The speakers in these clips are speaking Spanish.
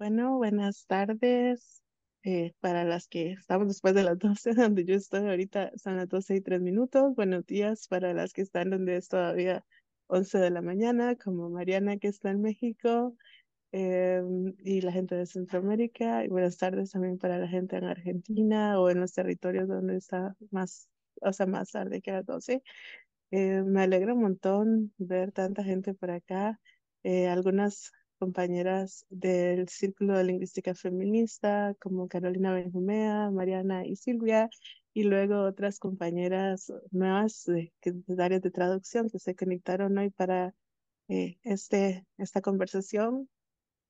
Bueno, buenas tardes. Eh, para las que estamos después de las 12, donde yo estoy ahorita, son las 12 y 3 minutos. Buenos días para las que están donde es todavía 11 de la mañana, como Mariana que está en México, em, y la gente de Centroamérica. Y buenas tardes también para la gente en Argentina o en los territorios donde está más, o sea, más tarde que las 12. Eh, me alegra un montón ver tanta gente por acá. Eh, algunas compañeras del Círculo de Lingüística Feminista, como Carolina Benjumea, Mariana y Silvia, y luego otras compañeras nuevas de, de áreas de traducción que se conectaron hoy para eh, este, esta conversación.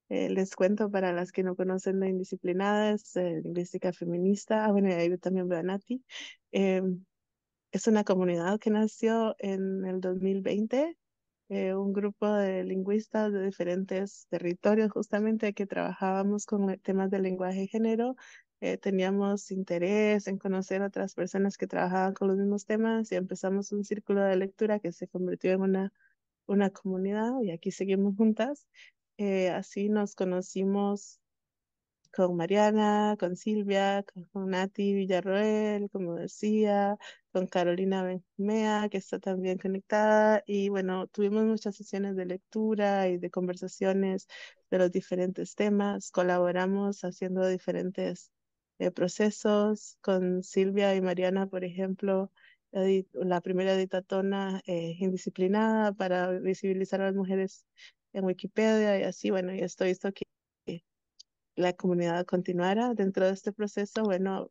Eh, les cuento para las que no conocen de Indisciplinadas, eh, Lingüística Feminista, ah, bueno, ahí también veo a Nati. Em, es una comunidad que nació en el 2020 eh, un grupo de lingüistas de diferentes territorios justamente que trabajábamos con temas de lenguaje y género. Eh, teníamos interés en conocer otras personas que trabajaban con los mismos temas y empezamos un círculo de lectura que se convirtió en una, una comunidad y aquí seguimos juntas. Eh, así nos conocimos con Mariana, con Silvia, con Nati Villarroel, como decía, con Carolina Benjumea, que está también conectada. Y bueno, tuvimos muchas sesiones de lectura y de conversaciones de los diferentes temas. Colaboramos haciendo diferentes eh, procesos con Silvia y Mariana, por ejemplo, la primera editatona eh, indisciplinada para visibilizar a las mujeres en Wikipedia y así, bueno, y esto hizo que la comunidad continuara dentro de este proceso. Bueno,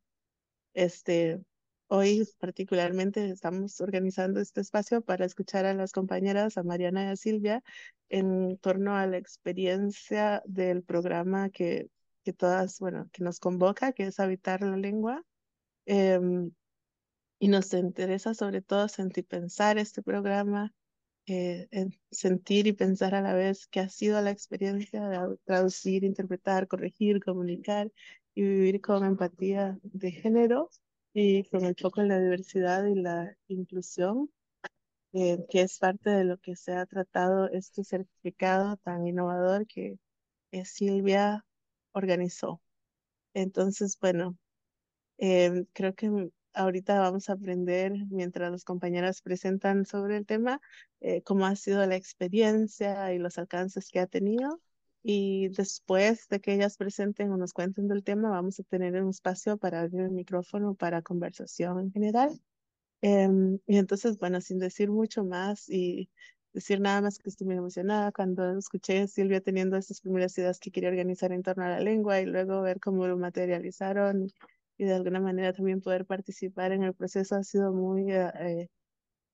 este, hoy particularmente estamos organizando este espacio para escuchar a las compañeras, a Mariana y a Silvia, en torno a la experiencia del programa que, que todas, bueno, que nos convoca, que es Habitar la Lengua. Em, y nos interesa sobre todo sentir pensar este programa, eh, sentir y pensar a la vez qué ha sido la experiencia de traducir, interpretar, corregir, comunicar y vivir con empatía de género y con el foco en la diversidad y la inclusión, eh, que es parte de lo que se ha tratado este certificado tan innovador que eh, Silvia organizó. Entonces, bueno, creo que ahorita vamos a aprender, mientras las compañeras presentan sobre el tema, eh, cómo ha sido la experiencia y los alcances que ha tenido. Y después de que ellas presenten o nos cuenten del tema, vamos a tener un espacio para abrir el micrófono para conversación en general. Em, y entonces, bueno, sin decir mucho más y decir nada más que estoy muy emocionada cuando escuché a Silvia teniendo estas primeras ideas que quería organizar en torno a la lengua y luego ver cómo lo materializaron y de alguna manera también poder participar en el proceso ha sido muy eh, eh,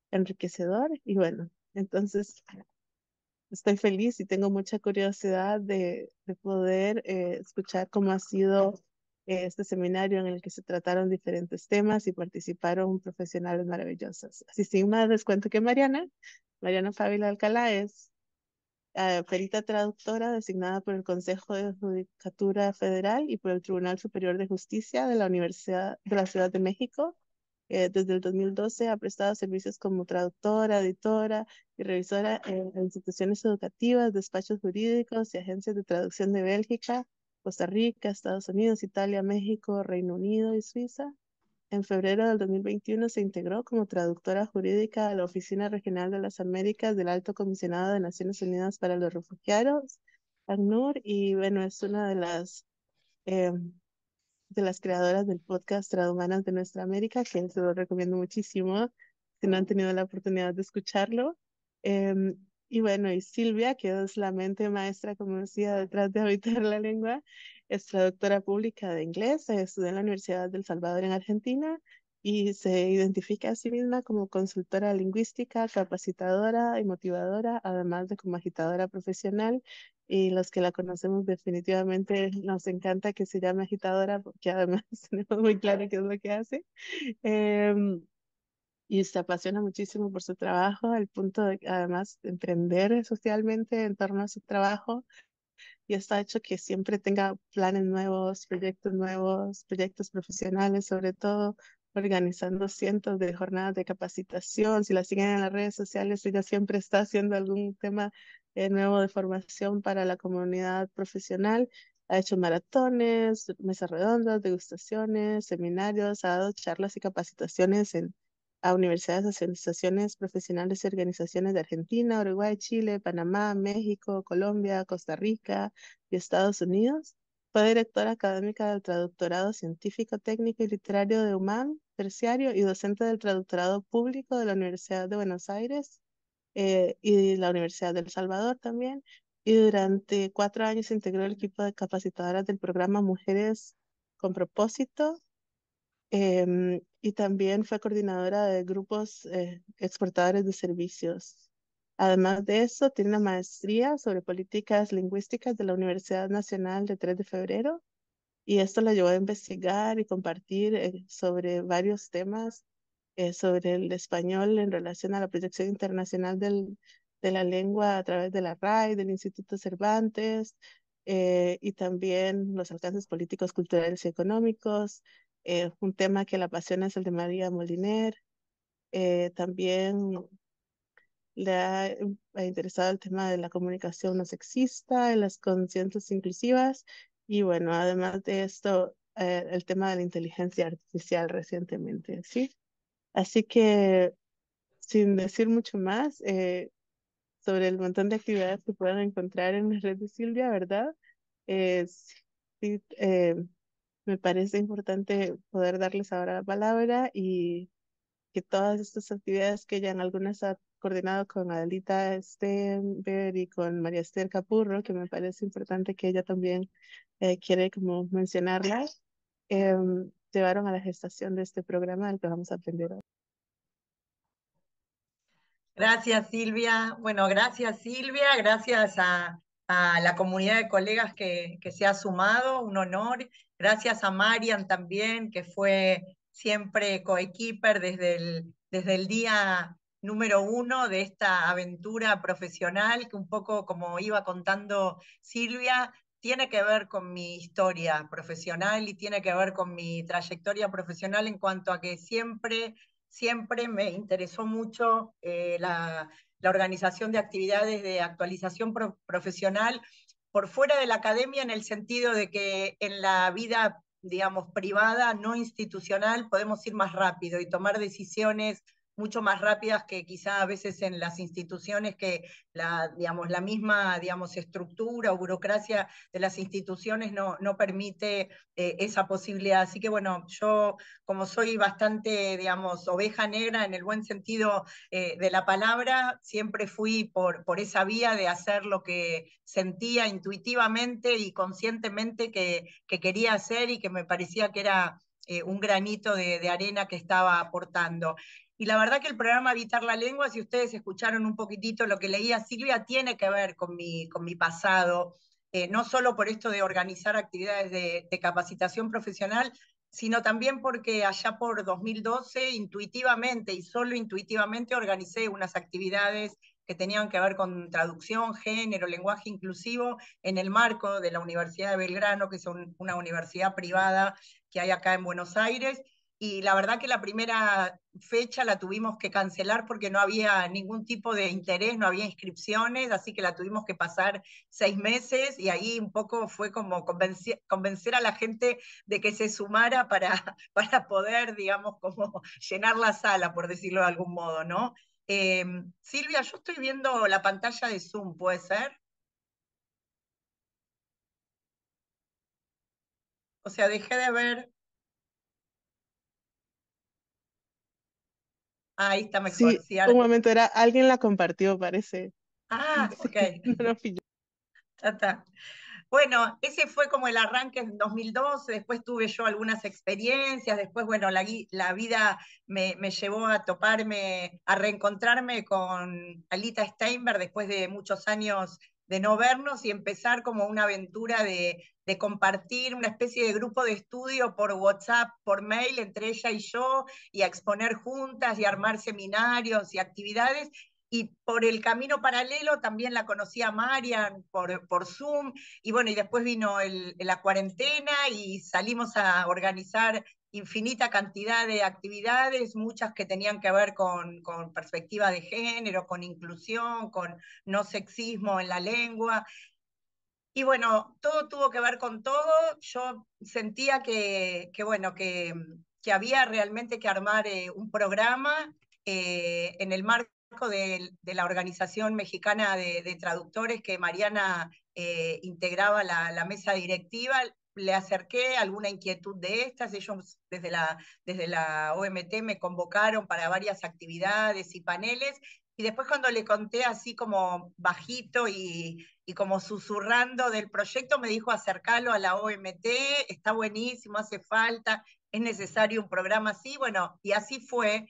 enriquecedor. Y bueno, entonces estoy feliz y tengo mucha curiosidad de, de poder eh, escuchar cómo ha sido este seminario en el que se trataron diferentes temas y participaron profesionales maravillosos. Así sin más les cuento que Mariana, Mariana Fábila Alcalá es uh, perita traductora designada por el Consejo de Judicatura Federal y por el Tribunal Superior de Justicia de la Universidad de la Ciudad de México. Eh, desde el 2012 ha prestado servicios como traductora, editora y revisora en instituciones educativas, despachos jurídicos y agencias de traducción de Bélgica, Costa Rica, Estados Unidos, Italia, México, Reino Unido y Suiza. En febrero del 2021 se integró como traductora jurídica a la Oficina Regional de las Américas del Alto Comisionado de Naciones Unidas para los Refugiados, ACNUR, y bueno, es una de las, eh, de las creadoras del podcast Tradumanas de Nuestra América, que se lo recomiendo muchísimo si no han tenido la oportunidad de escucharlo. Em, y bueno, y Silvia, que es la mente maestra, como decía, detrás de Habitar la Lengua, es traductora pública de inglés, estudió en la Universidad del Salvador en Argentina y se identifica a sí misma como consultora lingüística, capacitadora y motivadora, además de como agitadora profesional. Y los que la conocemos definitivamente nos encanta que se llame agitadora porque además tenemos muy claro qué es lo que hace. Em, y se apasiona muchísimo por su trabajo, al punto de además emprender socialmente en torno a su trabajo y esto ha hecho que siempre tenga planes nuevos, proyectos nuevos, proyectos profesionales, sobre todo organizando cientos de jornadas de capacitación. Si la siguen en las redes sociales, ella siempre está haciendo algún tema eh, nuevo de formación para la comunidad profesional Ha hecho maratones, mesas redondas, degustaciones, seminarios, ha dado charlas y capacitaciones en, a universidades, asociaciones profesionales y organizaciones de Argentina, Uruguay, Chile, Panamá, México, Colombia, Costa Rica y Estados Unidos. Fue directora académica del traductorado científico, técnico y literario de UMAM, terciario, y docente del traductorado público de la Universidad de Buenos Aires eh, y la Universidad de El Salvador también y durante cuatro años integró el equipo de capacitadoras del programa Mujeres con Propósito em, y también fue coordinadora de grupos eh, exportadores de servicios. Además de eso, tiene una maestría sobre políticas lingüísticas de la Universidad Nacional de 3 de Febrero y esto la llevó a investigar y compartir eh, sobre varios temas eh, sobre el español en relación a la proyección internacional del, de la lengua a través de la RAI, del Instituto Cervantes, eh, y también los alcances políticos, culturales y económicos. Eh, un tema que la apasiona es el de María Moliner. Eh, también le ha, interesado el tema de la comunicación no sexista, las conciencias inclusivas y bueno, además de esto, el tema de la inteligencia artificial recientemente, ¿sí? Así que, sin decir mucho más, sobre el montón de actividades que pueden encontrar en la red de Silvia, ¿verdad? Eh, sí, eh, me parece importante poder darles ahora la palabra y que todas estas actividades que ya en algunas ha coordinado con Adelita Stenberg y con María Esther Capurro, que me parece importante que ella también eh, quiere como mencionarlas, em, llevaron a la gestación de este programa del que vamos a aprender hoy. Gracias, Silvia. Bueno, gracias, Silvia. Gracias a, la comunidad de colegas que, se ha sumado. Un honor. Gracias a Marian también, que fue siempre coequiper desde el, desde el día número uno de esta aventura profesional, que un poco como iba contando Silvia, tiene que ver con mi historia profesional y tiene que ver con mi trayectoria profesional en cuanto a que siempre siempre me interesó mucho eh, la, organización de actividades de actualización profesional por fuera de la academia en el sentido de que en la vida, digamos, privada, no institucional, podemos ir más rápido y tomar decisiones mucho más rápidas que quizá a veces en las instituciones que la, digamos, la misma digamos, estructura o burocracia de las instituciones no, no permite eh, esa posibilidad. Así que bueno, yo como soy bastante, digamos, oveja negra en el buen sentido eh, de la palabra, siempre fui por, por esa vía de hacer lo que sentía intuitivamente y conscientemente que, que quería hacer y que me parecía que era eh, un granito de, de, arena que estaba aportando. Y la verdad que el programa Habitar la Lengua, si ustedes escucharon un poquitito lo que leía Silvia, tiene que ver con mi, con mi pasado, eh, no solo por esto de organizar actividades de, capacitación profesional, sino también porque allá por 2012, intuitivamente y solo intuitivamente, organicé unas actividades que tenían que ver con traducción, género, lenguaje inclusivo en el marco de la Universidad de Belgrano, que es una universidad privada que hay acá en Buenos Aires, y la verdad que la primera fecha la tuvimos que cancelar porque no había ningún tipo de interés, no había inscripciones, así que la tuvimos que pasar seis meses y ahí un poco fue como convencer, a la gente de que se sumara para, para poder, digamos, como llenar la sala, por decirlo de algún modo, ¿no? Em, Silvia, yo estoy viendo la pantalla de Zoom, ¿puede ser? O sea, dejé de ver ahí está mejor. Sí, un momento era, alguien la compartió, parece. Ah, ok. Bueno, ese fue como el arranque en 2012, después tuve yo algunas experiencias, después, bueno, la, la vida me, me, llevó a toparme, a reencontrarme con Alita Steinberg después de muchos años de no vernos y empezar como una aventura de, compartir una especie de grupo de estudio por WhatsApp, por mail entre ella y yo, y a exponer juntas y armar seminarios y actividades. Y por el camino paralelo también la conocí a Marian por, por Zoom, y bueno, y después vino el, la cuarentena y salimos a organizar infinita cantidad de actividades, muchas que tenían que ver con, perspectiva de género, con inclusión, con no sexismo en la lengua. Y bueno, todo tuvo que ver con todo. Yo sentía que, bueno, que, que había realmente que armar eh, un programa eh, en el marco de, la Organización Mexicana de, Traductores que Mariana eh, integraba la, mesa directiva. Le acerqué alguna inquietud de estas. Ellos desde la, desde la OMT me convocaron para varias actividades y paneles y después cuando le conté así como bajito y, y, como susurrando del proyecto, me dijo acercarlo a la OMT, está buenísimo, hace falta, es necesario un programa así, bueno, y así fue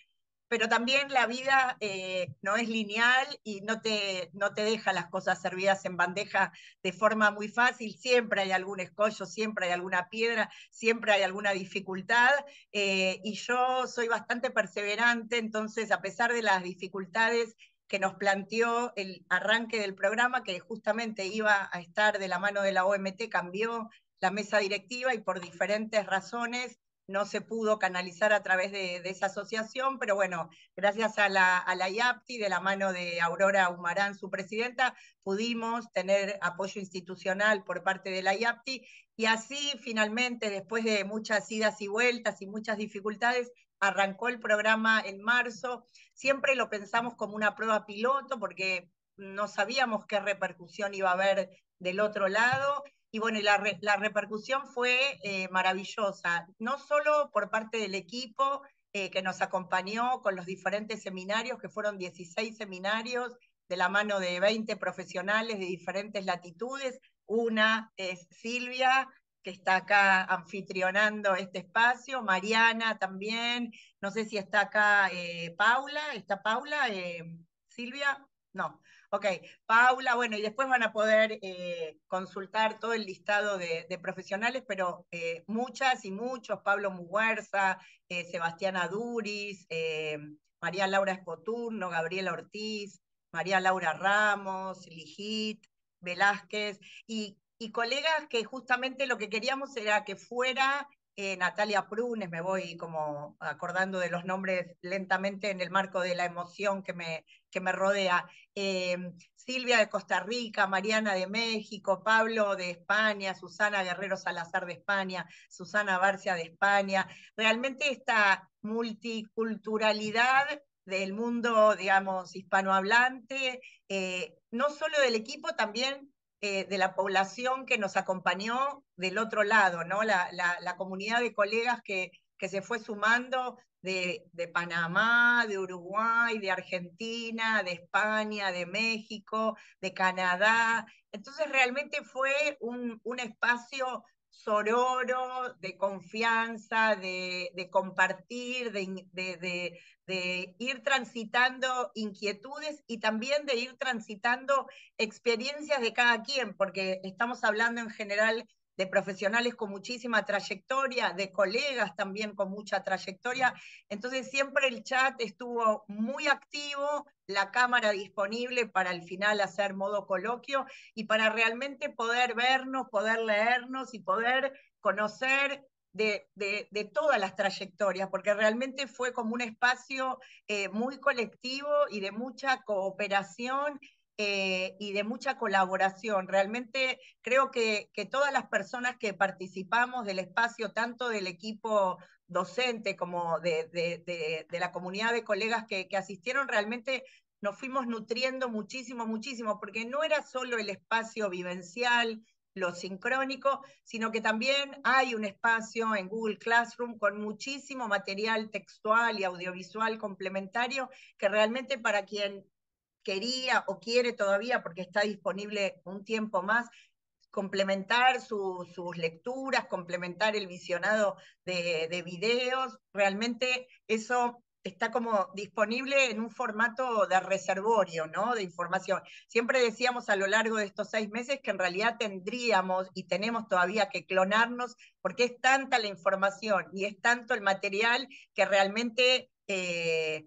pero también la vida eh, no es lineal y no te, no te deja las cosas servidas en bandeja de forma muy fácil, siempre hay algún escollo, siempre hay alguna piedra, siempre hay alguna dificultad, eh, y yo soy bastante perseverante, entonces a pesar de las dificultades que nos planteó el arranque del programa, que justamente iba a estar de la mano de la OMT, cambió la mesa directiva y por diferentes razones no se pudo canalizar a través de, esa asociación, pero bueno, gracias a la, a la IAPTI, de la mano de Aurora Humarán, su presidenta, pudimos tener apoyo institucional por parte de la IAPTI y así finalmente, después de muchas idas y vueltas y muchas dificultades, arrancó el programa en marzo. Siempre lo pensamos como una prueba piloto porque no sabíamos qué repercusión iba a haber del otro lado y bueno, la, re, la repercusión fue eh, maravillosa, no solo por parte del equipo eh, que nos acompañó con los diferentes seminarios, que fueron 16 seminarios de la mano de 20 profesionales de diferentes latitudes. Una es Silvia, que está acá anfitrionando este espacio, Mariana también, no sé si está acá eh, Paula, ¿está Paula? Silvia, no. Ok, Paula, bueno, y después van a poder eh, consultar todo el listado de, profesionales, pero eh, muchas y muchos, Pablo Muguerza, eh, Sebastián Aduris, María Laura Espoturno, Gabriela Ortiz, María Laura Ramos, Ligit, Velázquez, y, colegas que justamente lo que queríamos era que fuera Natalia Prunes, me voy como acordando de los nombres lentamente en el marco de la emoción que me, que me rodea. Eh, Silvia de Costa Rica, Mariana de México, Pablo de España, Susana Guerrero Salazar de España, Susana Barcia de España. Realmente esta multiculturalidad del mundo, digamos, hispanohablante, eh, no solo del equipo, también eh, de la población que nos acompañó del otro lado, ¿no? La, la, la comunidad de colegas que, que se fue sumando de, Panamá, de Uruguay, de Argentina, de España, de México, de Canadá. Entonces realmente fue un, un espacio sororo, de confianza, de, de compartir, de, de, de, ir transitando inquietudes y también de ir transitando experiencias de cada quien, porque estamos hablando en general de profesionales con muchísima trayectoria, de colegas también con mucha trayectoria. Entonces siempre el chat estuvo muy activo, la cámara disponible para al final hacer modo coloquio y para realmente poder vernos, poder leernos y poder conocer de, de, todas las trayectorias, porque realmente fue como un espacio eh, muy colectivo y de mucha cooperación eh, y de mucha colaboración. Realmente creo que, que, todas las personas que participamos del espacio, tanto del equipo docente como de, de, de, de la comunidad de colegas que, que, asistieron, realmente nos fuimos nutriendo muchísimo, muchísimo, porque no era solo el espacio vivencial, lo sincrónico, sino que también hay un espacio en Google Classroom con muchísimo material textual y audiovisual complementario que realmente para quien quería o quiere todavía, porque está disponible un tiempo más, complementar su, sus lecturas, complementar el visionado de, de videos. Realmente eso está como disponible en un formato de reservorio, ¿no? De información. Siempre decíamos a lo largo de estos seis meses que en realidad tendríamos y tenemos todavía que clonarnos porque es tanta la información y es tanto el material que realmente eh,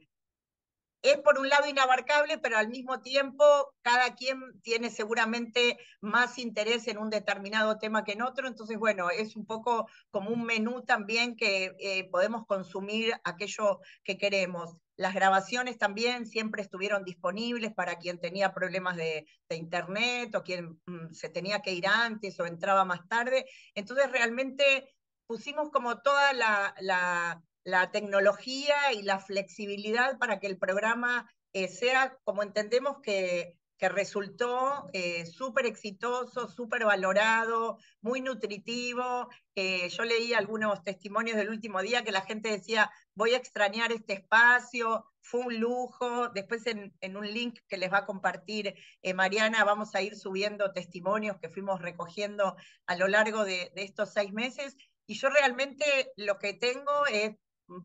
es por un lado inabarcable, pero al mismo tiempo cada quien tiene seguramente más interés en un determinado tema que en otro, entonces bueno, es un poco como un menú también que eh, podemos consumir aquello que queremos. Las grabaciones también siempre estuvieron disponibles para quien tenía problemas de, internet o quien mm, se tenía que ir antes o entraba más tarde. Entonces realmente pusimos como toda la, la la tecnología y la flexibilidad para que el programa eh, sea como entendemos que, que resultó eh, súper exitoso, súper valorado, muy nutritivo. yo leí algunos testimonios del último día que la gente decía, voy a extrañar este espacio, fue un lujo. Después en, en un link que les va a compartir eh, Mariana vamos a ir subiendo testimonios que fuimos recogiendo a lo largo de, de estos seis meses. Y yo realmente lo que tengo es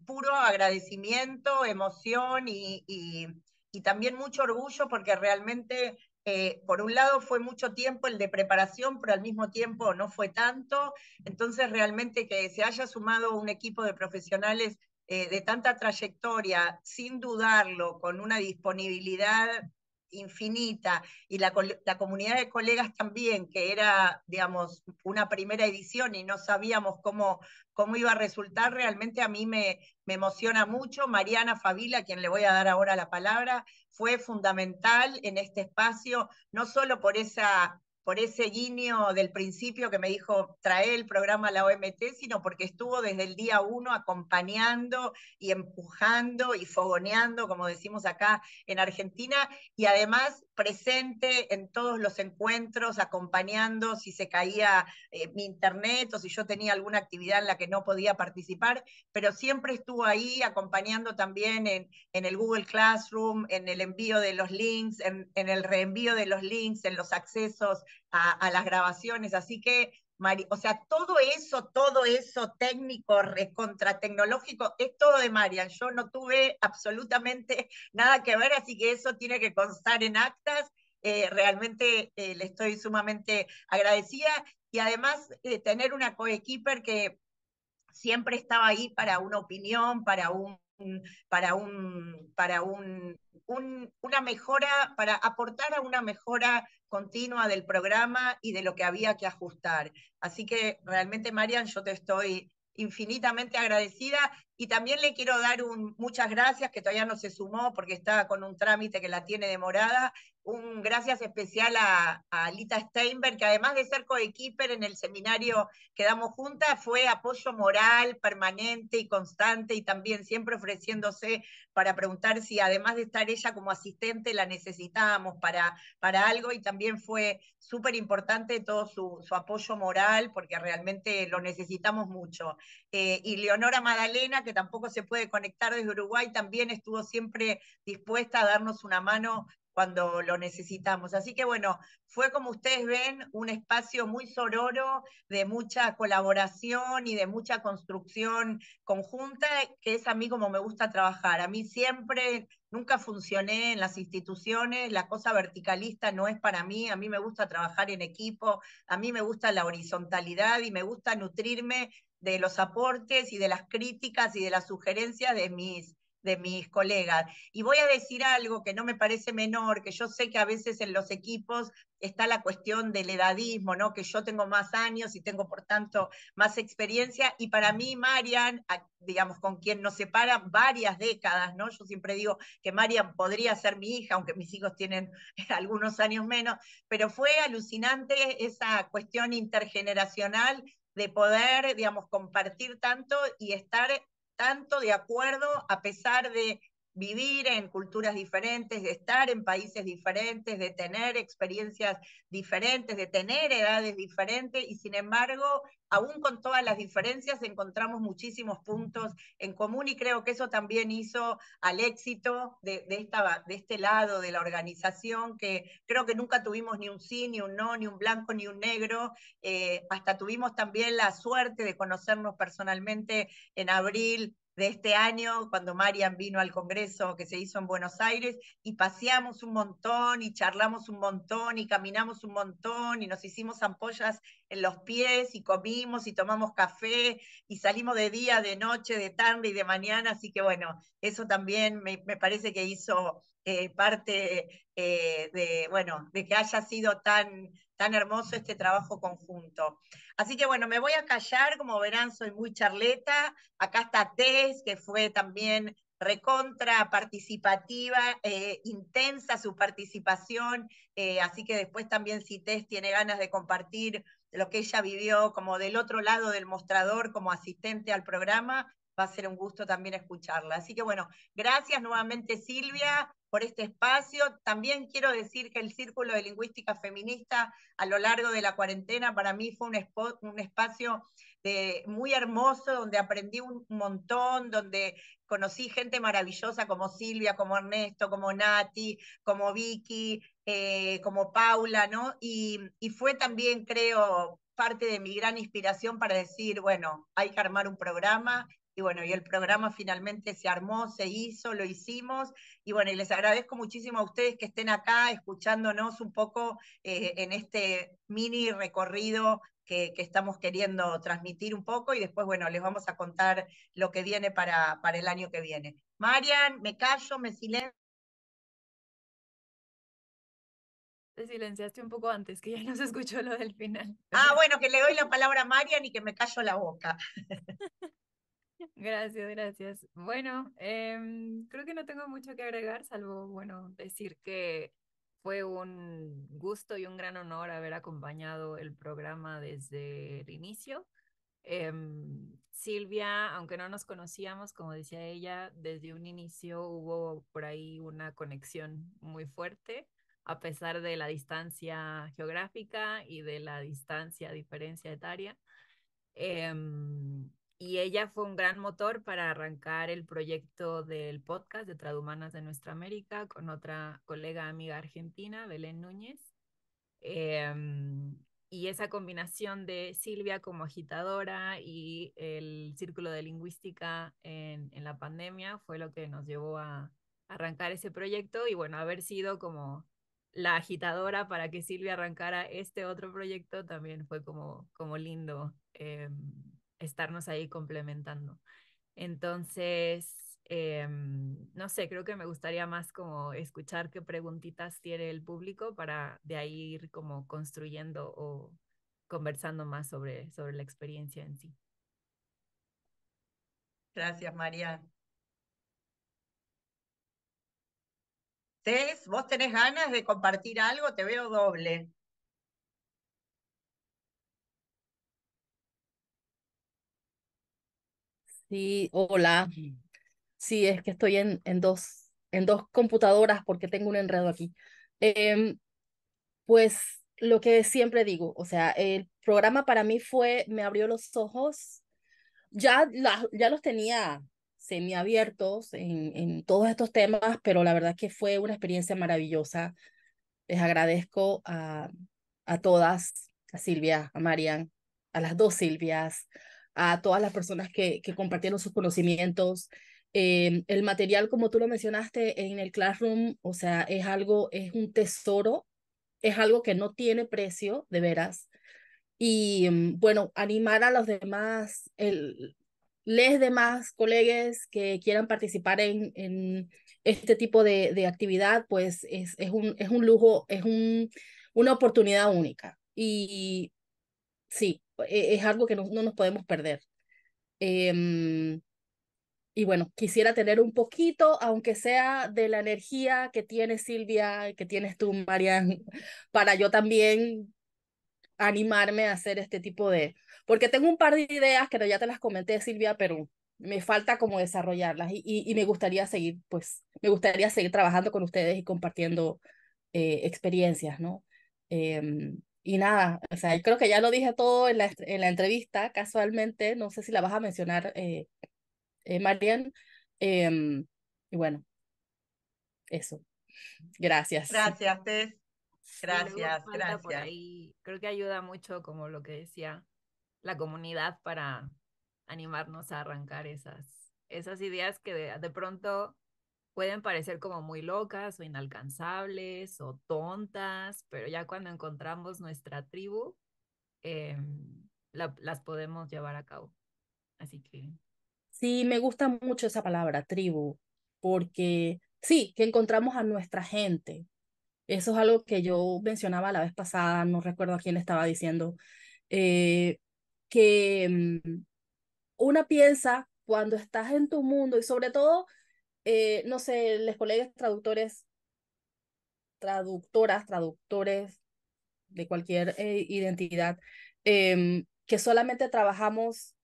puro agradecimiento, emoción y, y, también mucho orgullo porque realmente, eh, por un lado, fue mucho tiempo el de preparación, pero al mismo tiempo no fue tanto. Entonces, realmente que se haya sumado un equipo de profesionales eh, de tanta trayectoria, sin dudarlo, con una disponibilidad infinita y la, la, comunidad de colegas también, que era, digamos, una primera edición y no sabíamos cómo, cómo iba a resultar, realmente a mí me, me emociona mucho. Mariana Favila, a quien le voy a dar ahora la palabra, fue fundamental en este espacio, no solo por esa por ese guiño del principio que me dijo trae el programa a la OMT, sino porque estuvo desde el día uno acompañando y empujando y fogoneando, como decimos acá en Argentina, y además presente en todos los encuentros, acompañando si se caía eh, mi internet o si yo tenía alguna actividad en la que no podía participar, pero siempre estuvo ahí acompañando también en, el Google Classroom, en el envío de los links, en el reenvío de los links, en los accesos a, a las grabaciones. Así que o sea, todo eso, todo eso técnico, recontra tecnológico, es todo de Marian. Yo no tuve absolutamente nada que ver, así que eso tiene que constar en actas. Eh, realmente eh, le estoy sumamente agradecida y además eh, tener una coequiper que siempre estaba ahí para una opinión, para un para, un, para un, una mejora, para aportar a una mejora continua del programa y de lo que había que ajustar. Así que realmente, Marian, yo te estoy infinitamente agradecida y también le quiero dar un, muchas gracias, que todavía no se sumó porque está con un trámite que la tiene demorada. Un gracias especial a, a Lita Steinberg, que además de ser coequiper en el seminario que damos juntas, fue apoyo moral permanente y constante y también siempre ofreciéndose para preguntar si además de estar ella como asistente la necesitábamos para, para algo y también fue súper importante todo su, su, apoyo moral porque realmente lo necesitamos mucho. Eh, y Leonora Madalena, que tampoco se puede conectar desde Uruguay, también estuvo siempre dispuesta a darnos una mano cuando lo necesitamos. Así que bueno, fue como ustedes ven, un espacio muy sororo, de mucha colaboración y de mucha construcción conjunta, que es a mí como me gusta trabajar. A mí siempre, nunca funcioné en las instituciones, la cosa verticalista no es para mí, a mí me gusta trabajar en equipo, a mí me gusta la horizontalidad y me gusta nutrirme de los aportes y de las críticas y de las sugerencias de mis, de mis colegas. Y voy a decir algo que no me parece menor, que yo sé que a veces en los equipos está la cuestión del edadismo, ¿no? Que yo tengo más años y tengo, por tanto, más experiencia. Y para mí, Marian, digamos, con quien nos separa varias décadas, ¿no? Yo siempre digo que Marian podría ser mi hija, aunque mis hijos tienen algunos años menos, pero fue alucinante esa cuestión intergeneracional de poder, digamos, compartir tanto y estar tanto de acuerdo a pesar de vivir en culturas diferentes, de estar en países diferentes, de tener experiencias diferentes, de tener edades diferentes y sin embargo, aún con todas las diferencias, encontramos muchísimos puntos en común y creo que eso también hizo al éxito de, esta, de este lado de la organización, que creo que nunca tuvimos ni un sí, ni un no, ni un blanco, ni un negro, eh, hasta tuvimos también la suerte de conocernos personalmente en abril de este año, cuando Marian vino al Congreso que se hizo en Buenos Aires, y paseamos un montón, y charlamos un montón, y caminamos un montón, y nos hicimos ampollas en los pies y comimos y tomamos café y salimos de día, de noche, de tarde y de mañana, así que bueno, eso también me, parece que hizo eh, parte eh, de, bueno, de que haya sido tan, tan hermoso este trabajo conjunto. Así que bueno, me voy a callar, como verán, soy muy charleta. Acá está Tess, que fue también recontra participativa, eh, intensa su participación, eh, así que después también si Tess tiene ganas de compartir lo que ella vivió como del otro lado del mostrador como asistente al programa, va a ser un gusto también escucharla. Así que bueno, gracias nuevamente Silvia por este espacio. También quiero decir que el Círculo de Lingüística Feminista a lo largo de la cuarentena para mí fue un, un espacio de, muy hermoso, donde aprendí un montón, donde conocí gente maravillosa como Silvia, como Ernesto, como Nati, como Vicky, eh, como Paula, ¿no? Y, y fue también, creo, parte de mi gran inspiración para decir, bueno, hay que armar un programa y bueno, y el programa finalmente se armó, se hizo, lo hicimos. Y bueno, y les agradezco muchísimo a ustedes que estén acá escuchándonos un poco eh, en este mini recorrido que, que, estamos queriendo transmitir un poco. Y después, bueno, les vamos a contar lo que viene para, para el año que viene. Marian, me callo, me silencio. Te silenciaste un poco antes, que ya no se escuchó lo del final. Ah, bueno, que le doy la palabra a Marian y que me callo la boca. Gracias, gracias. Bueno, em, creo que no tengo mucho que agregar, salvo, bueno, decir que fue un gusto y un gran honor haber acompañado el programa desde el inicio. Em, Silvia, aunque no nos conocíamos, como decía ella, desde un inicio hubo por ahí una conexión muy fuerte, a pesar de la distancia geográfica y de la distancia, diferencia etaria. Em, y ella fue un gran motor para arrancar el proyecto del podcast de Tradumanas de Nuestra América con otra colega amiga argentina, Belén Núñez. Em, y esa combinación de Silvia como agitadora y el círculo de lingüística en, la pandemia fue lo que nos llevó a arrancar ese proyecto y bueno, haber sido como la agitadora para que Silvia arrancara este otro proyecto también fue como, como lindo. Eh, estarnos ahí complementando. Entonces, em, no sé, creo que me gustaría más como escuchar qué preguntitas tiene el público para de ahí ir como construyendo o conversando más sobre, sobre la experiencia en sí. Gracias, María. Tess, ¿vos tenés ganas de compartir algo? Te veo doble. Sí, hola. Sí, es que estoy en, en, dos, en dos computadoras porque tengo un enredo aquí. Em, pues lo que siempre digo, o sea, el programa para mí fue, me abrió los ojos, ya, ya los tenía semiabiertos en, en todos estos temas, pero la verdad que fue una experiencia maravillosa. Les agradezco a, a todas, a Silvia, a Marian, a las dos Silvias, a todas las personas que, que compartieron sus conocimientos. Eh, el material, como tú lo mencionaste en el Classroom, o sea, es algo, es un tesoro, es algo que no tiene precio, de veras. Y mm, bueno, animar a los demás, el, les demás colegas que quieran participar en, en este tipo de, de actividad, pues es, es, un, es un lujo, es un, una oportunidad única. Y sí, es algo que no, no nos podemos perder. Em, y bueno, quisiera tener un poquito, aunque sea de la energía que tiene Silvia, que tienes tú, Marian, para yo también animarme a hacer este tipo de... Porque tengo un par de ideas que ya te las comenté, Silvia, pero me falta como desarrollarlas y, y, me gustaría seguir, pues, me gustaría seguir trabajando con ustedes y compartiendo eh, experiencias, ¿no? Eh, y nada, o sea, creo que ya lo dije todo en la, en la entrevista, casualmente, no sé si la vas a mencionar, eh, eh Marian. Em, y bueno, eso. Gracias. Gracias, Tess. Gracias, gracias. Por ahí. Creo que ayuda mucho, como lo que decía, la comunidad para animarnos a arrancar esas, esas ideas que de, de pronto pueden parecer como muy locas o inalcanzables o tontas, pero ya cuando encontramos nuestra tribu, em, las podemos llevar a cabo. Así que... Sí, me gusta mucho esa palabra, tribu, porque sí, que encontramos a nuestra gente. Eso es algo que yo mencionaba la vez pasada, no recuerdo a quién estaba diciendo, eh, que mm, una piensa cuando estás en tu mundo y sobre todo, eh, no sé, los colegas traductores, traductoras, traductores de cualquier eh, identidad, em, que solamente trabajamos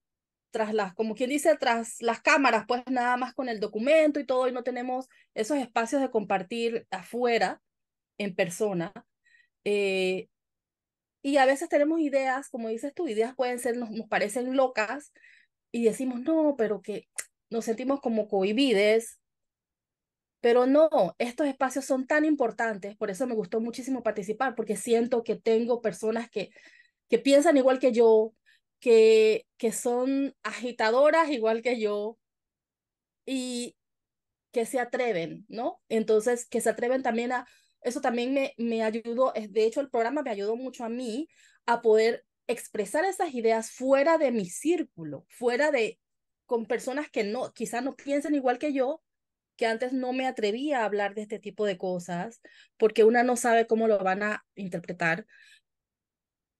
tras las, como quien dice, tras las cámaras, pues nada más con el documento y todo, y no tenemos esos espacios de compartir afuera, en persona. Eh, y a veces tenemos ideas, como dices tú, ideas pueden ser, nos, nos parecen locas, y decimos, no, pero que nos sentimos como cohibides, pero no, estos espacios son tan importantes, por eso me gustó muchísimo participar, porque siento que tengo personas que, que piensan igual que yo, que, que son agitadoras igual que yo y que se atreven, ¿no? Entonces, que se atreven también a, eso también me, me ayudó, de hecho el programa me ayudó mucho a mí a poder expresar esas ideas fuera de mi círculo, fuera de, con personas que no, quizás no piensen igual que yo, que antes no me atrevía a hablar de este tipo de cosas, porque una no sabe cómo lo van a interpretar,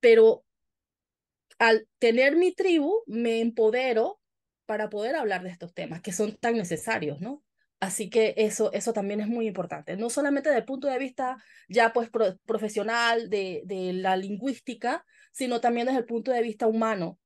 pero al tener mi tribu, me empodero para poder hablar de estos temas que son tan necesarios, ¿no? Así que eso, eso también es muy importante, no solamente desde el punto de vista ya pues profesional de, de la lingüística, sino también desde el punto de vista humano,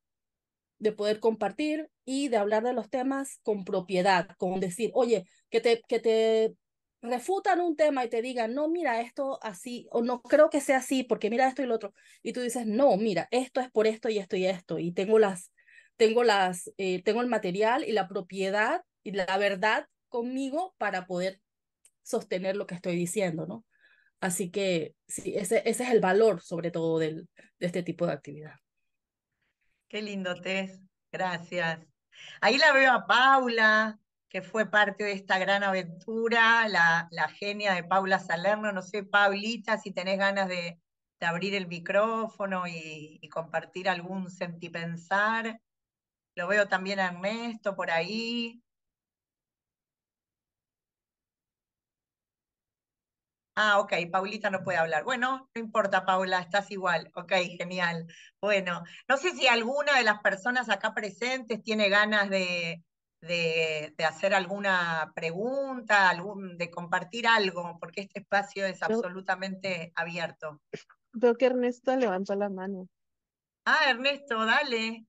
de poder compartir y de hablar de los temas con propiedad, con decir, oye, que te, que te refutan un tema y te digan, no, mira esto así, o no creo que sea así, porque mira esto y lo otro, y tú dices, no, mira, esto es por esto y esto y esto, y tengo las, tengo las, eh, tengo el material y la propiedad y la verdad conmigo para poder sostener lo que estoy diciendo, ¿no? Así que sí, ese, ese es el valor sobre todo del, de este tipo de actividad. Qué lindo, Tess. Gracias. Ahí la veo a Paula, que fue parte de esta gran aventura, la, genia de Paula Salerno. No sé, Paulita, si tenés ganas de, de abrir el micrófono y, y, compartir algún sentipensar. Lo veo también a Ernesto por ahí. Ah, ok, Paulita no puede hablar. Bueno, no importa, Paula, estás igual. Ok, genial. Bueno, no sé si alguna de las personas acá presentes tiene ganas de, de, hacer alguna pregunta, algún, de compartir algo, porque este espacio es absolutamente abierto. Veo que Ernesto levantó la mano. Ah, Ernesto, dale.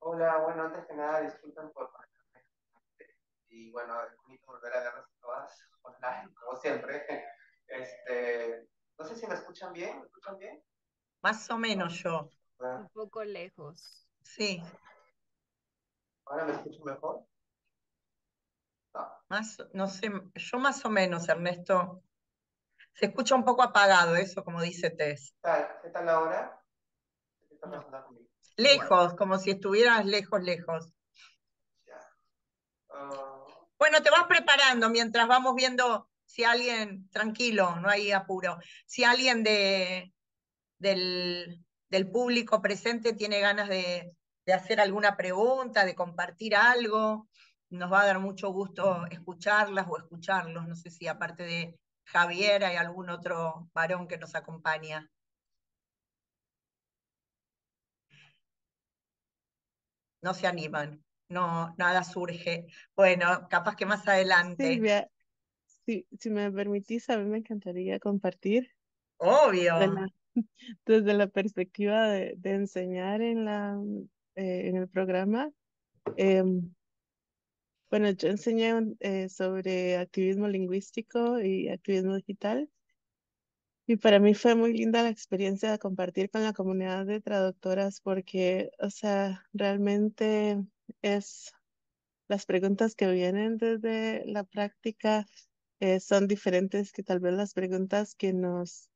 Hola, bueno, antes que nada, disculpen por y bueno, es bonito volver a verlas todas como siempre. Este, no sé si me escuchan bien, ¿me escuchan bien? Más o menos yo. Un poco lejos. Sí. ¿Ahora me escucho mejor? No. Más, no sé, yo más o menos, Ernesto. Se escucha un poco apagado eso, como dice Tess. ¿Qué tal, ¿Qué tal ahora? Lejos, como si estuvieras lejos, lejos. Uh... Bueno, te vas preparando mientras vamos viendo si alguien, tranquilo, no hay apuro, si alguien de, del, del público presente tiene ganas de, de hacer alguna pregunta, de compartir algo. Nos va a dar mucho gusto escucharlas o escucharlos. No sé si aparte de Javier hay algún otro varón que nos acompaña. No se animan, no, nada surge. Bueno, capaz que más adelante. Silvia, si, si me permitís, a mí me encantaría compartir. Obvio. Desde la, perspectiva de, de enseñar en la eh, en el programa. Em, bueno, yo enseñé eh, sobre activismo lingüístico y activismo digital. Y para mí fue muy linda la experiencia de compartir con la comunidad de traductoras porque, o sea, realmente es las preguntas que vienen desde la práctica eh, son diferentes que tal vez las preguntas que nos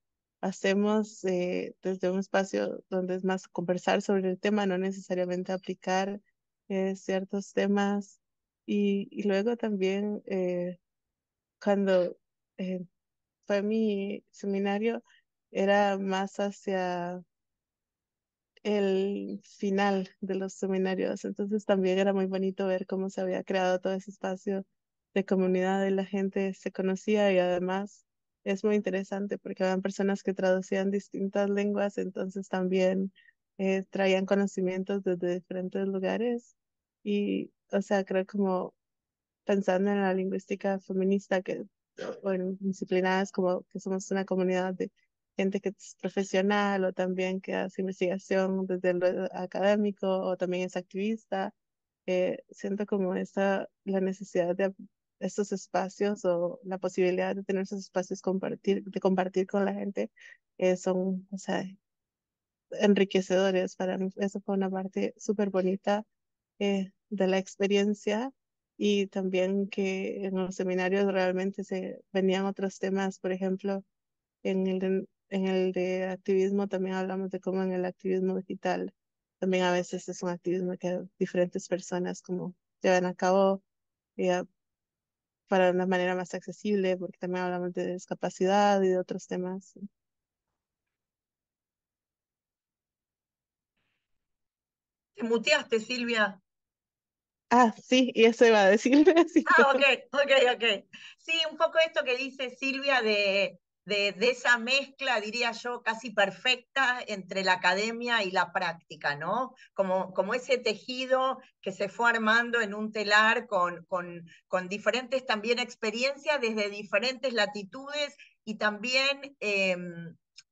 hacemos eh, desde un espacio donde es más conversar sobre el tema, no necesariamente aplicar eh, ciertos temas. Y, y, luego también eh, cuando fue mi seminario, era más hacia el final de los seminarios. Entonces también era muy bonito ver cómo se había creado todo ese espacio de comunidad y la gente se conocía y además es muy interesante porque habían personas que traducían distintas lenguas, entonces también eh, traían conocimientos desde diferentes lugares y, o sea, creo como pensando en la lingüística feminista que, o en disciplinadas como que somos una comunidad de gente que es profesional o también que hace investigación desde lo académico o también es activista. Eh, siento como esta, la necesidad de estos espacios o la posibilidad de tener esos espacios compartir, de compartir con la gente eh, son, o sea, enriquecedores para mí. Eso fue una parte súper bonita eh, de la experiencia y también que en los seminarios realmente se venían otros temas, por ejemplo, en el en el de activismo también hablamos de cómo en el activismo digital también a veces es un activismo que diferentes personas como llevan a cabo eh, para una manera más accesible, porque también hablamos de discapacidad y de otros temas. Te muteaste, Silvia. Ah, sí, y eso iba a decir. ah, ok, ok, ok. Sí, un poco esto que dice Silvia de, de, de, esa mezcla, diría yo, casi perfecta entre la academia y la práctica, ¿no? Como, como ese tejido que se fue armando en un telar con, con, con diferentes también experiencias desde diferentes latitudes y también... Eh,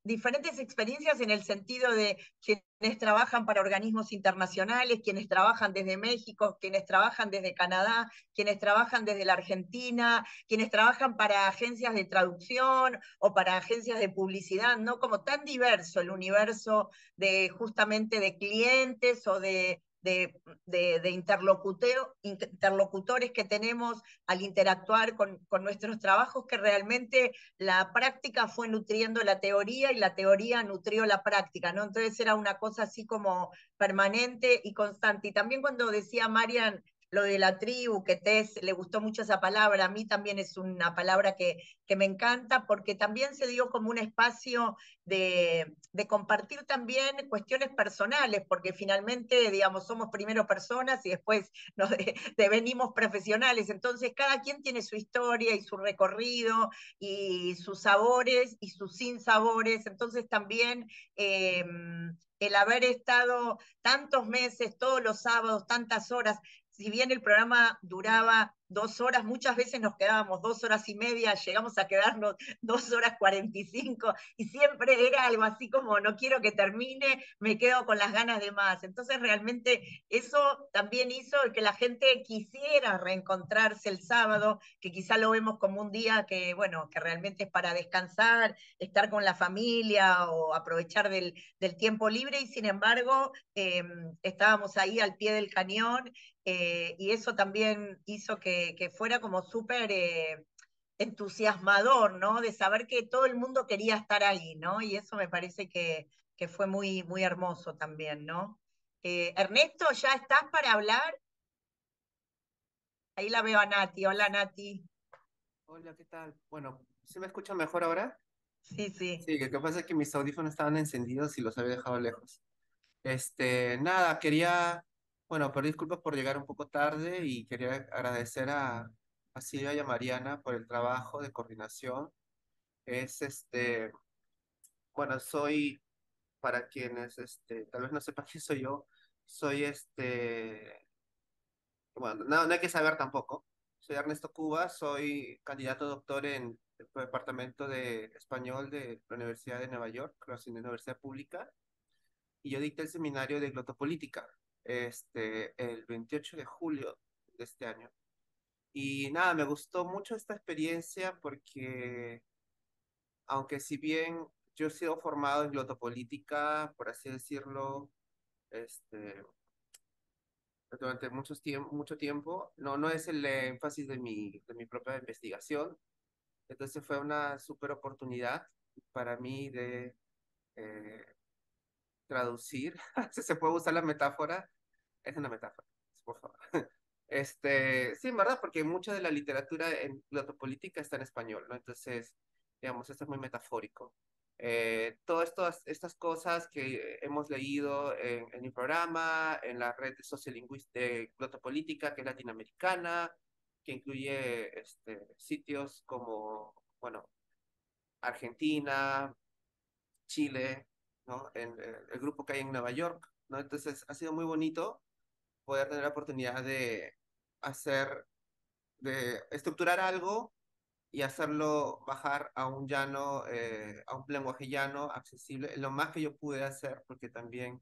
diferentes experiencias en el sentido de quienes trabajan para organismos internacionales, quienes trabajan desde México, quienes trabajan desde Canadá, quienes trabajan desde la Argentina, quienes trabajan para agencias de traducción o para agencias de publicidad, ¿no? Como tan diverso el universo de justamente de clientes o de de, de, interlocutores que tenemos al interactuar con, con, nuestros trabajos, que realmente la práctica fue nutriendo la teoría y la teoría nutrió la práctica, ¿no? Entonces era una cosa así como permanente y constante. Y también cuando decía Marian lo de la tribu, que Tess le gustó mucho esa palabra, a mí también es una palabra que, que me encanta porque también se dio como un espacio de, de, compartir también cuestiones personales, porque finalmente, digamos, somos primero personas y después nos devenimos profesionales, entonces cada quien tiene su historia y su recorrido y sus sabores y sus sinsabores, entonces también... Eh, el haber estado tantos meses, todos los sábados, tantas horas, si bien el programa duraba dos horas, muchas veces nos quedábamos dos horas y media, llegamos a quedarnos dos horas cuarenta y cinco, y siempre era algo así como, no quiero que termine, me quedo con las ganas de más. Entonces realmente eso también hizo que la gente quisiera reencontrarse el sábado, que quizá lo vemos como un día que, bueno, que realmente es para descansar, estar con la familia o aprovechar del, tiempo libre, y sin embargo eh, estábamos ahí al pie del cañón eh, y eso también hizo que, que fuera como súper eh, entusiasmador, ¿no? De saber que todo el mundo quería estar ahí, ¿no? Y eso me parece que, que fue muy, muy hermoso también, ¿no? Eh, Ernesto, ¿ya estás para hablar? Ahí la veo a Nati. Hola, Nati. Hola, ¿qué tal? Bueno, ¿se me escucha mejor ahora? Sí, sí. Sí, lo que pasa es que mis audífonos estaban encendidos y los había dejado lejos. Este, nada, quería bueno, pero disculpas por llegar un poco tarde y quería agradecer a, a Silvia y a Mariana por el trabajo de coordinación. Es este, bueno, soy, para quienes este, tal vez no sepan quién soy yo, soy este, bueno, no, no hay que saber tampoco. Soy Ernesto Cuba, soy candidato a doctor en el Departamento de Español de la Universidad de Nueva York, la Universidad Pública, y yo dicté el seminario de glotopolítica este, el 28 de julio de este año. Y nada, me gustó mucho esta experiencia porque, aunque si bien yo he sido formado en glotopolítica, por así decirlo, este, durante muchos tiempo, mucho tiempo, no, no es el énfasis de mi, de mi propia investigación. Entonces fue una súper oportunidad para mí de eh, traducir, si se puede usar la metáfora, es una metáfora, por favor. Este, sí, verdad, porque mucha de la literatura en la política está en español, ¿no? Entonces, digamos, esto es muy metafórico. Eh, todas estas cosas que hemos leído en, en, el programa, en la red sociolingüística de Política, que es latinoamericana, que incluye este, sitios como, bueno, Argentina, Chile, ¿no? En, el grupo que hay en Nueva York, ¿no? Entonces ha sido muy bonito poder tener la oportunidad de hacer, de estructurar algo y hacerlo bajar a un llano, eh, a un lenguaje llano, accesible, lo más que yo pude hacer, porque también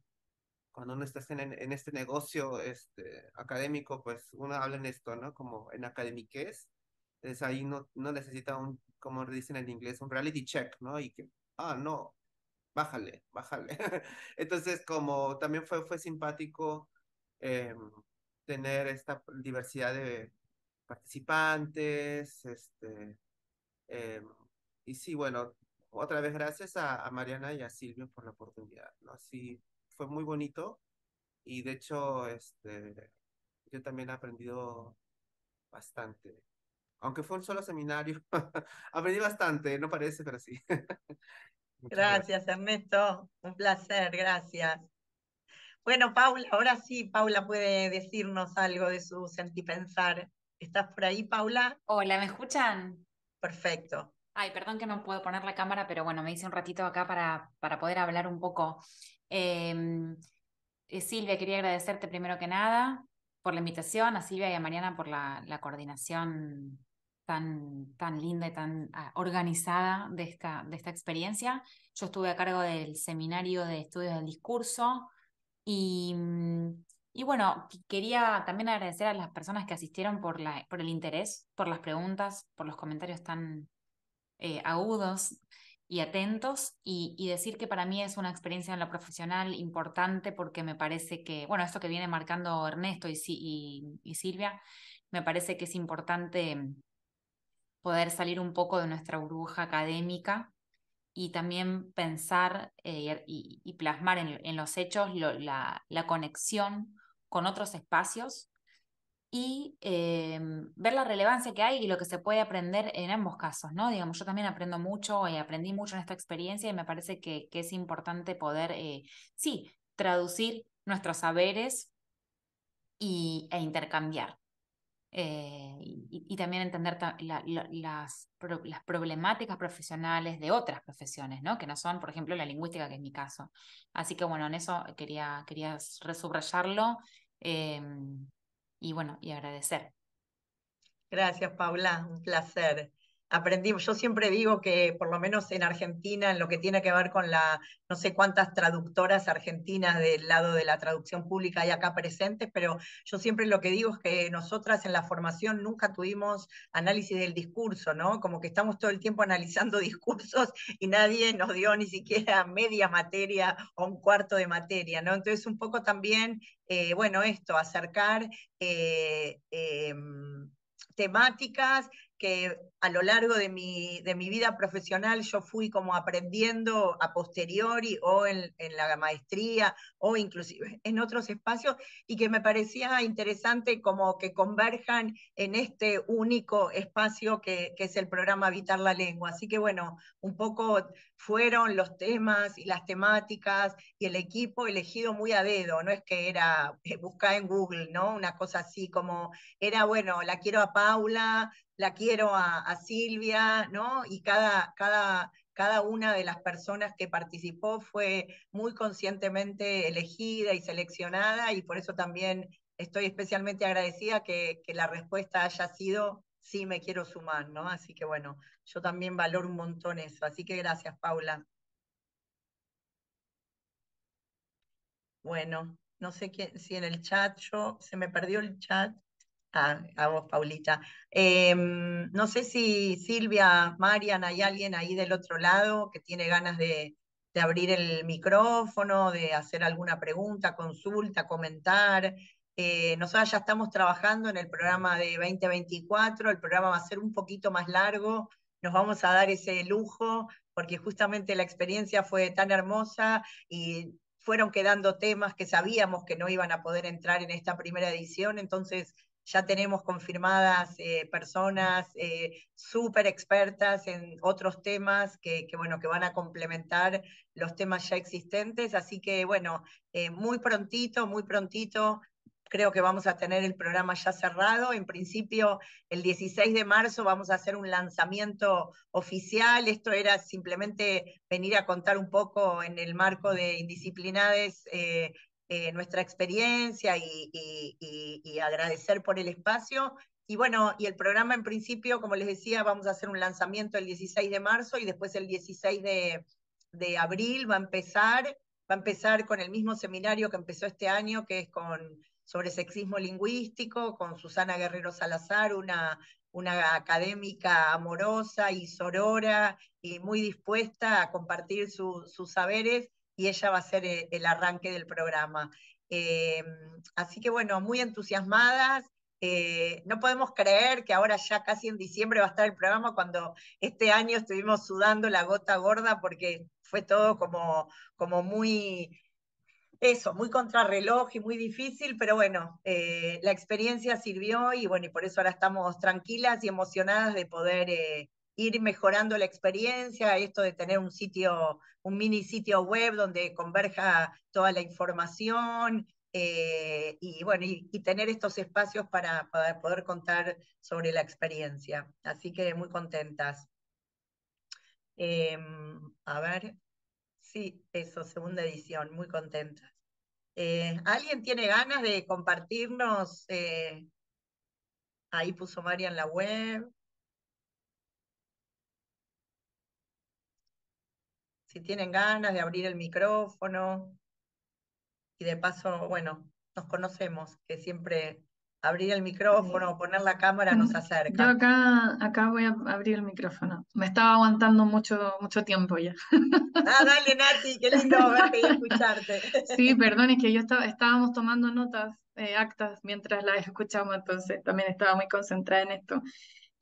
cuando uno está en, en este negocio este, académico, pues uno habla en esto, ¿no? Como en academiquez, entonces ahí no, no necesita un, como dicen en inglés, un reality check, ¿no? Y que, ah, no, bájale, bájale. Entonces, como también fue, fue simpático eh, tener esta diversidad de participantes, este, eh, y sí, bueno, otra vez gracias a, a, Mariana y a Silvio por la oportunidad, ¿no? Así fue muy bonito y de hecho, este, yo también he aprendido bastante. Aunque fue un solo seminario, aprendí bastante, no parece, pero sí. gracias, Ernesto. Un placer, gracias. Bueno, Paula, ahora sí, Paula puede decirnos algo de su sentipensar. ¿Estás por ahí, Paula? Hola, ¿me escuchan? Perfecto. Ay, perdón que no puedo poner la cámara, pero bueno, me hice un ratito acá para, para poder hablar un poco. Em, eh, Silvia, quería agradecerte primero que nada por la invitación, a Silvia y a Mariana por la, la coordinación tan, tan linda y tan ah, organizada de esta, de esta experiencia. Yo estuve a cargo del seminario de estudios del discurso y, mm, y bueno, quería también agradecer a las personas que asistieron por, la, por el interés, por las preguntas, por los comentarios tan eh, agudos y atentos y, y, decir que para mí es una experiencia en lo profesional importante porque me parece que, bueno, esto que viene marcando Ernesto y, y, y Silvia, me parece que es importante poder salir un poco de nuestra burbuja académica y también pensar eh, y, plasmar en, los hechos la, conexión con otros espacios y em, ver la relevancia que hay y lo que se puede aprender en ambos casos, ¿no? Digamos, yo también aprendo mucho y aprendí mucho en esta experiencia y me parece que, que es importante poder, eh, sí, traducir nuestros saberes y, e intercambiar. Eh, y, también entender las, las problemáticas profesionales de otras profesiones, ¿no? que no son, por ejemplo, la lingüística, que es mi caso. Así que bueno, en eso quería, quería resubrayarlo em, y bueno, y agradecer. Gracias, Paula, un placer aprendimos. Yo siempre digo que, por lo menos en Argentina, en lo que tiene que ver con la, no sé cuántas traductoras argentinas del lado de la traducción pública hay acá presentes, pero yo siempre lo que digo es que nosotras en la formación nunca tuvimos análisis del discurso, ¿no? Como que estamos todo el tiempo analizando discursos y nadie nos dio ni siquiera media materia o un cuarto de materia, ¿no? Entonces, un poco también, eh, bueno, esto, acercar. Eh, em, temáticas que a lo largo de mi, de mi vida profesional yo fui como aprendiendo a posteriori o en, en, la maestría o inclusive en otros espacios y que me parecía interesante como que converjan en este único espacio que, que es el programa Habitar la Lengua. Así que bueno, un poco fueron los temas y las temáticas y el equipo elegido muy a dedo, no es que era eh, buscar en Google, ¿no? Una cosa así como era, bueno, la quiero a Paula, la quiero a, Silvia, ¿no? Y cada, cada, cada una de las personas que participó fue muy conscientemente elegida y seleccionada y por eso también estoy especialmente agradecida que, que la respuesta haya sido sí me quiero sumar, ¿no? Así que bueno, yo también valoro un montón eso. Así que gracias, Paula. Bueno, no sé si en el chat yo, se me perdió el chat. Ah, a vos, Paulita. Em, no sé si Silvia, Marian, hay alguien ahí del otro lado que tiene ganas de, abrir el micrófono, de hacer alguna pregunta, consulta, comentar. Eh, nosotros ya estamos trabajando en el programa de 2024, el programa va a ser un poquito más largo, nos vamos a dar ese lujo porque justamente la experiencia fue tan hermosa y fueron quedando temas que sabíamos que no iban a poder entrar en esta primera edición, entonces ya tenemos confirmadas eh, personas eh, súper expertas en otros temas que, bueno, que van a complementar los temas ya existentes. Así que, bueno, eh, muy prontito, muy prontito. Creo que vamos a tener el programa ya cerrado. En principio, el 16 de marzo vamos a hacer un lanzamiento oficial. Esto era simplemente venir a contar un poco en el marco de Indisciplinades eh, nuestra experiencia y, agradecer por el espacio. Y bueno, y el programa en principio, como les decía, vamos a hacer un lanzamiento el 16 de marzo y después el 16 de, abril va a empezar, va a empezar con el mismo seminario que empezó este año, que es con sobre sexismo lingüístico, con Susana Guerrero Salazar, una, una académica amorosa y sorora y muy dispuesta a compartir sus saberes y ella va a ser eh, el, arranque del programa. Eh, así que bueno, muy entusiasmadas. Eh, no podemos creer que ahora ya casi en diciembre va a estar el programa cuando este año estuvimos sudando la gota gorda porque fue todo como, como muy, eso, muy contrarreloj y muy difícil, pero bueno, la experiencia sirvió y bueno, y por eso ahora estamos tranquilas y emocionadas de poder ir mejorando la experiencia, esto de tener un sitio, un mini sitio web donde converja toda la información, eh, y bueno, y, tener estos espacios para, poder contar sobre la experiencia. Así que muy contentas. Em, a ver, sí, eso, segunda edición, muy contentas. Eh, ¿Alguien tiene ganas de compartirnos? Eh, ahí puso María en la web. Si tienen ganas de abrir el micrófono. Y de paso, bueno, nos conocemos, que siempre abrir el micrófono o poner la cámara nos acerca. Yo acá, acá voy a abrir el micrófono. Me estaba aguantando mucho, mucho tiempo ya. Ah, dale, Nati, qué lindo verte y escucharte. Sí, perdón, es que yo estaba, estábamos tomando notas, eh, actas, mientras las escuchamos, entonces también estaba muy concentrada en esto.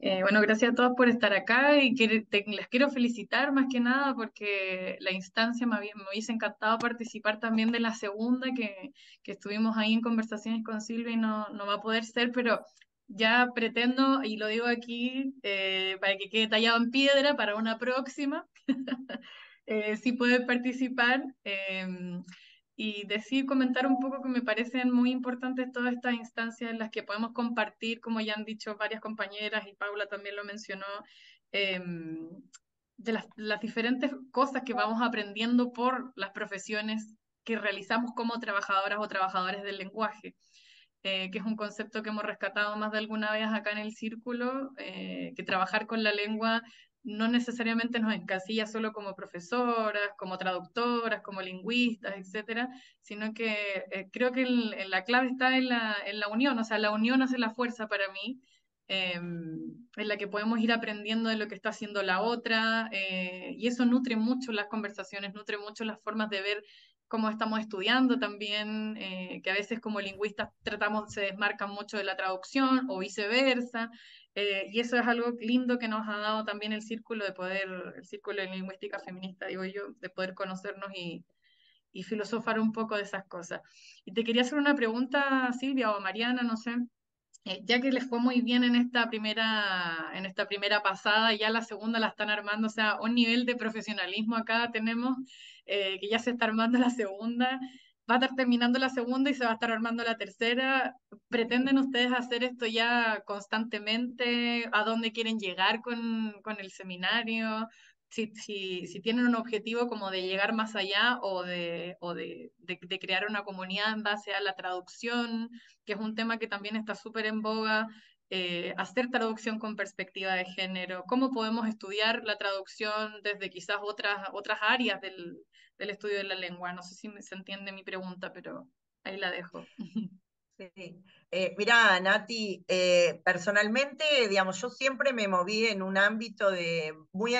Eh, bueno, gracias a todos por estar acá y les quiero felicitar más que nada porque la instancia me, me hubiese encantado participar también de la segunda que, que, estuvimos ahí en conversaciones con Silvia y no, no va a poder ser, pero ya pretendo, y lo digo aquí eh, para que quede tallado en piedra para una próxima, eh, si pueden participar. Y decir, comentar un poco que me parecen muy importantes todas estas instancias en las que podemos compartir, como ya han dicho varias compañeras y Paula también lo mencionó, em, de las, las, diferentes cosas que vamos aprendiendo por las profesiones que realizamos como trabajadoras o trabajadores del lenguaje. Eh, que es un concepto que hemos rescatado más de alguna vez acá en el círculo, eh, que trabajar con la lengua no necesariamente nos encasilla solo como profesoras, como traductoras, como lingüistas, etcétera, sino que eh, creo que la clave está en la, en la, unión, o sea, la unión hace la fuerza para mí, em, en la que podemos ir aprendiendo de lo que está haciendo la otra, eh, y eso nutre mucho las conversaciones, nutre mucho las formas de ver cómo estamos estudiando también, eh, que a veces como lingüistas tratamos, se desmarcan mucho de la traducción o viceversa, eh, y eso es algo lindo que nos ha dado también el círculo de poder, el círculo de lingüística feminista, digo yo, de poder conocernos y, y filosofar un poco de esas cosas. Y te quería hacer una pregunta, Silvia o Mariana, no sé, eh, ya que les fue muy bien en esta primera, en esta primera pasada, ya la segunda la están armando, o sea, un nivel de profesionalismo acá tenemos, eh, que ya se está armando la segunda, va a estar terminando la segunda y se va a estar armando la tercera. ¿Pretenden ustedes hacer esto ya constantemente? ¿A dónde quieren llegar con, con el seminario? Si, si, si, tienen un objetivo como de llegar más allá o, de, o de, de, crear una comunidad en la traducción, que es un tema que también está súper en boga, eh, hacer traducción con perspectiva de género, cómo podemos estudiar la traducción desde quizás otras, otras áreas del, del estudio de la lengua. No sé si se entiende mi pregunta, pero ahí la dejo. Sí. Eh, mira, Nati, eh, personalmente, digamos, yo siempre me moví en un ámbito de muy,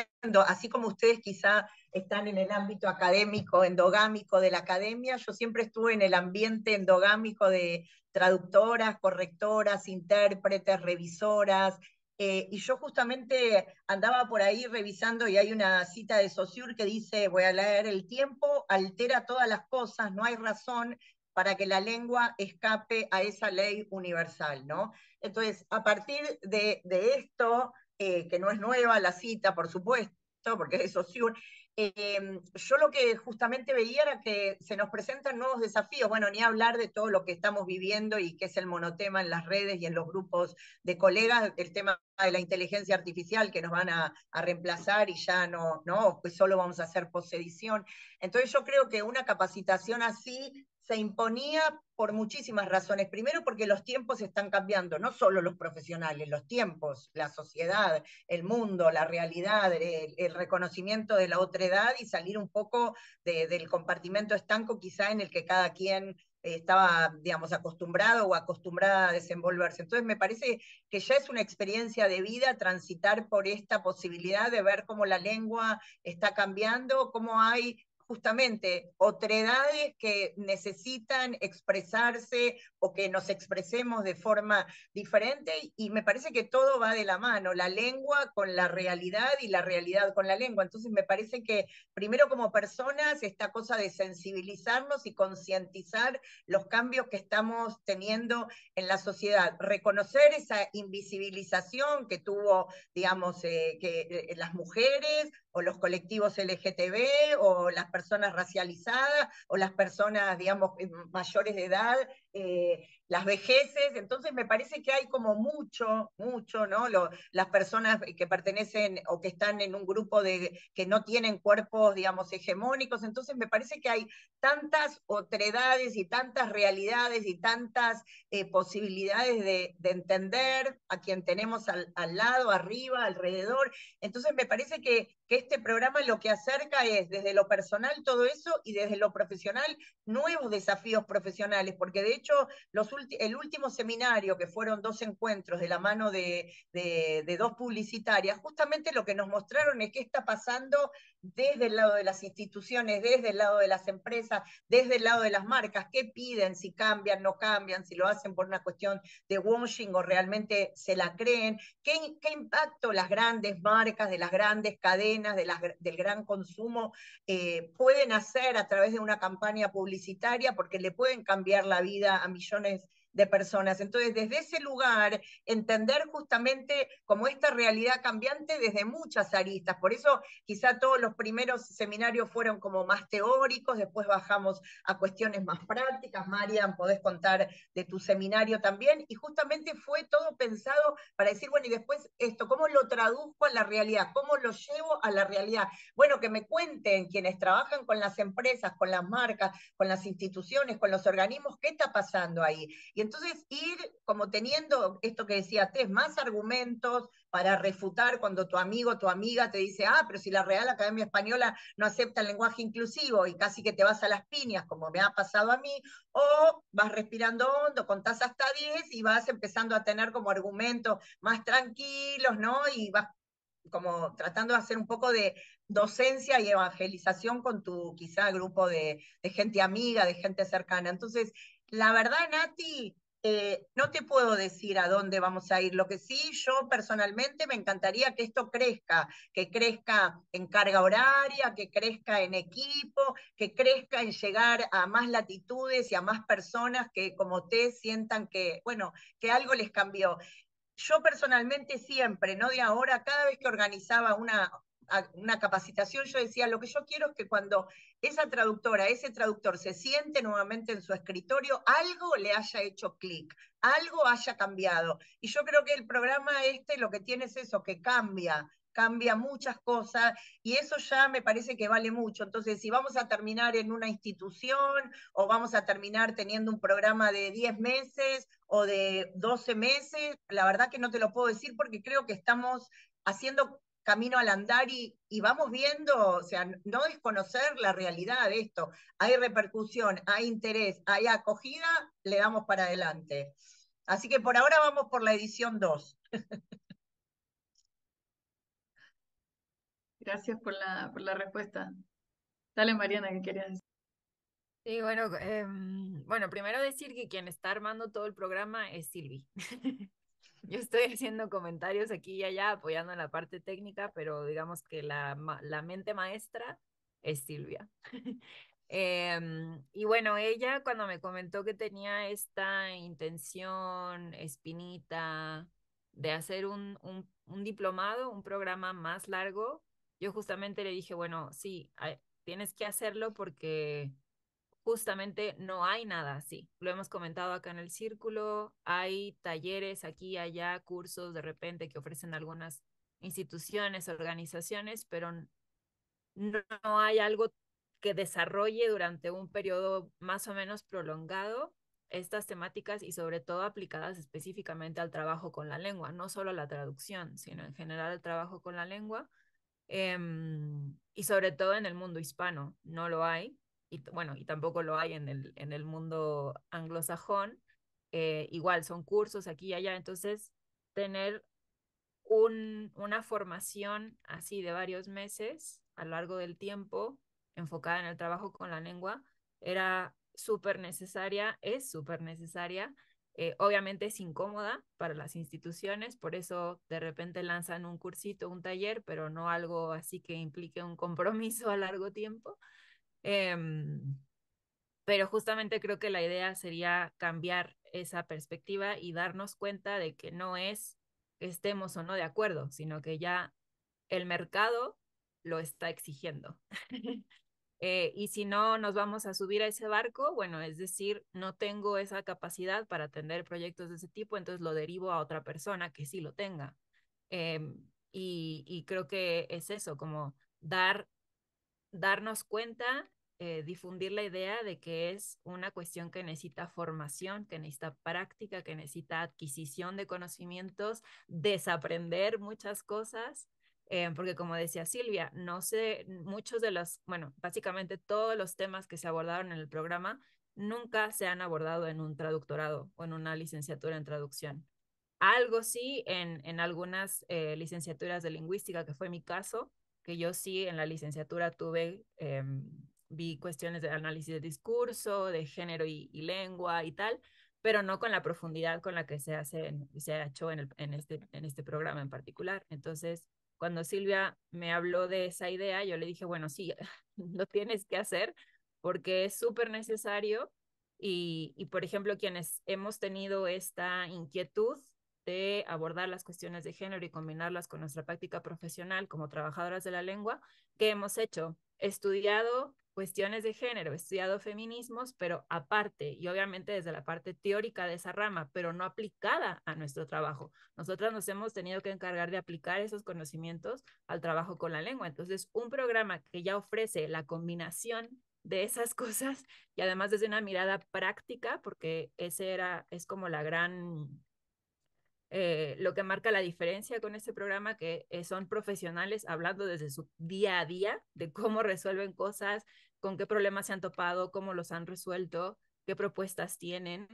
así como ustedes quizá están en el ámbito académico, endogámico de la academia, yo siempre estuve en el ambiente endogámico de traductoras, correctoras, intérpretes, revisoras, eh, y yo justamente andaba por ahí revisando y hay una cita de Saussure que dice, voy a leer, el tiempo altera todas las cosas, no hay razón para que la lengua escape a esa ley universal, ¿no? Entonces, a partir de, esto, eh, que no es nueva la cita, por supuesto, porque es Saussure, Em, yo lo que justamente veía era que se nos presentan nuevos desafíos, bueno, ni hablar de todo lo que estamos viviendo y que es el monotema en las redes y en los grupos de colegas, el tema de la inteligencia artificial que nos van a, reemplazar y ya no, no, pues solo vamos a hacer posedición. Entonces yo creo que una capacitación así se imponía por muchísimas razones. Primero porque los tiempos están cambiando, no solo los profesionales, los tiempos, la sociedad, el mundo, la realidad, el, reconocimiento de la otra edad y salir un poco del compartimento estanco quizá en el que cada quien estaba, digamos, acostumbrado o acostumbrada a desenvolverse. Entonces me parece que ya es una experiencia de vida transitar por esta posibilidad de ver cómo la lengua está cambiando, cómo hay justamente otredades que necesitan expresarse o que nos expresemos de forma diferente y me parece que todo va de la mano, la lengua con la realidad y la realidad con la lengua. Entonces me parece que primero como personas esta cosa de sensibilizarnos y concientizar los cambios que estamos teniendo en la sociedad, reconocer esa invisibilización que tuvo, digamos, eh, que eh, las mujeres o los colectivos LGTB o las personas racializadas o las personas, digamos, mayores de edad, eh, las vejeces, entonces me parece que hay como mucho, mucho, ¿no? las personas que pertenecen o que están en un grupo de que no tienen cuerpos, digamos, hegemónicos, entonces me parece que hay tantas otredades y tantas realidades y tantas eh, posibilidades de, entender a quien tenemos al, lado, arriba, alrededor, entonces me parece que, que este programa lo que acerca es desde lo personal todo eso y desde lo profesional nuevos desafíos profesionales, porque de hecho el último seminario, que fueron dos encuentros de la mano de, de, dos publicitarias, justamente lo que nos mostraron es qué está pasando desde el lado de las instituciones, desde el lado de las empresas, desde el lado de las marcas, qué piden, si cambian, no cambian, si lo hacen por una cuestión de washing o realmente se la creen, qué, impacto las grandes marcas, de las grandes cadenas, del gran consumo eh, pueden hacer a través de una campaña publicitaria porque le pueden cambiar la vida a millones de personas. Entonces, desde ese lugar, entender justamente como esta realidad cambiante desde muchas aristas. Por eso quizá todos los primeros seminarios fueron como más teóricos, después bajamos a cuestiones más prácticas. Marian, podés contar de tu seminario también. Y justamente fue todo pensado para decir, bueno, y después esto, ¿cómo lo traduzco a la realidad? ¿Cómo lo llevo a la realidad? Bueno, que me cuenten quienes trabajan con las empresas, con las marcas, con las instituciones, con los organismos, qué está pasando ahí. Entonces ir como teniendo esto que decía Tess, más argumentos para refutar cuando tu amigo o tu amiga te dice, ah, pero si la Real Academia Española no acepta el lenguaje inclusivo y casi que te vas a las piñas, como me ha pasado a mí, o vas respirando hondo, contás hasta 10 y vas empezando a tener como argumentos más tranquilos, ¿no? Y vas como tratando de hacer un poco de docencia y evangelización con tu quizá grupo de, de gente amiga, de gente cercana. Entonces, la verdad, Nati, eh, no te puedo decir a dónde vamos a ir. Lo que sí, yo personalmente me encantaría que esto crezca, que crezca en carga horaria, que crezca en equipo, que crezca en llegar a más latitudes y a más personas que como te sientan que, bueno, que algo les cambió. Yo personalmente siempre, no de ahora, cada vez que organizaba una, una capacitación, yo decía, lo que yo quiero es que cuando esa traductora, ese traductor se siente nuevamente en su escritorio, algo le haya hecho clic, algo haya cambiado. Y yo creo que el programa este lo que tiene es eso, que cambia, cambia muchas cosas y eso ya me parece que vale mucho. Entonces, si vamos a terminar en una institución o vamos a terminar teniendo un programa de 10 meses o de 12 meses, la verdad que no te lo puedo decir porque creo que estamos haciendo camino al andar y, vamos viendo, o sea, no desconocer la realidad de esto. Hay repercusión, hay interés, hay acogida, le damos para adelante. Así que por ahora vamos por la edición 2. Gracias por la, por la respuesta. Dale, Mariana, ¿qué querías decir? Sí, bueno, em, bueno, primero decir que quien está armando todo el programa es Silvi. Yo estoy haciendo comentarios aquí y allá apoyando en la parte técnica, pero digamos que la, la mente maestra es Silvia. Em, y bueno, ella cuando me comentó que tenía esta intención, espinita, de hacer un, un, un diplomado, un programa más largo, yo justamente le dije, bueno, sí, tienes que hacerlo porque justamente no hay nada así. Lo hemos comentado acá en el círculo, hay talleres aquí y allá, cursos de repente que ofrecen algunas instituciones, organizaciones, pero no, no hay algo que desarrolle durante un periodo más o menos prolongado estas temáticas y sobre todo aplicadas específicamente al trabajo con la lengua, no solo a la traducción, sino en general al trabajo con la lengua. Em, y sobre todo en el mundo hispano, no lo hay, y bueno, y tampoco lo hay en el, en el mundo anglosajón. Eh, igual son cursos aquí y allá, entonces tener un, una formación así de varios meses a lo largo del tiempo, enfocada en el trabajo con la lengua, era súper necesaria, es súper necesaria. Eh, obviamente es incómoda para las instituciones, por eso de repente lanzan un cursito, un taller, pero no algo así que implique un compromiso a largo tiempo. Em, pero justamente creo que la idea sería cambiar esa perspectiva y darnos cuenta de que no es que estemos o no de acuerdo, sino que ya el mercado lo está exigiendo. Eh, y si no nos vamos a subir a ese barco, bueno, es decir, no tengo esa capacidad para atender proyectos de ese tipo, entonces lo derivo a otra persona que sí lo tenga. Em, y, y, creo que es eso, como dar, darnos cuenta, eh, difundir la idea de que es una cuestión que necesita formación, que necesita práctica, que necesita adquisición de conocimientos, desaprender muchas cosas eh, porque como decía Silvia, no sé, muchos de los, bueno, básicamente todos los temas que se abordaron en el programa nunca se han abordado en un traductorado o en una licenciatura en traducción. Algo sí en, en algunas eh, licenciaturas de lingüística, que fue mi caso, que yo sí en la licenciatura tuve, eh, vi cuestiones de análisis de discurso, de género y, lengua y tal, pero no con la profundidad con la que se hace, se ha hecho en, el, en, este, en este programa en particular. Entonces, cuando Silvia me habló de esa idea, yo le dije, bueno, sí, lo tienes que hacer porque es súper necesario y, y, por ejemplo, quienes hemos tenido esta inquietud de abordar las cuestiones de género y combinarlas con nuestra práctica profesional como trabajadoras de la lengua, ¿qué hemos hecho? Estudiado cuestiones de género, estudiado feminismos, pero aparte y obviamente desde la parte teórica de esa rama, pero no aplicada a nuestro trabajo. Nosotras nos hemos tenido que encargar de aplicar esos conocimientos al trabajo con la lengua. Entonces, un programa que ya ofrece la combinación de esas cosas y además desde una mirada práctica, porque ese era, es como la gran eh, lo que marca la diferencia con este programa, que eh, son profesionales hablando desde su día a día de cómo resuelven cosas, con qué problemas se han topado, cómo los han resuelto, qué propuestas tienen.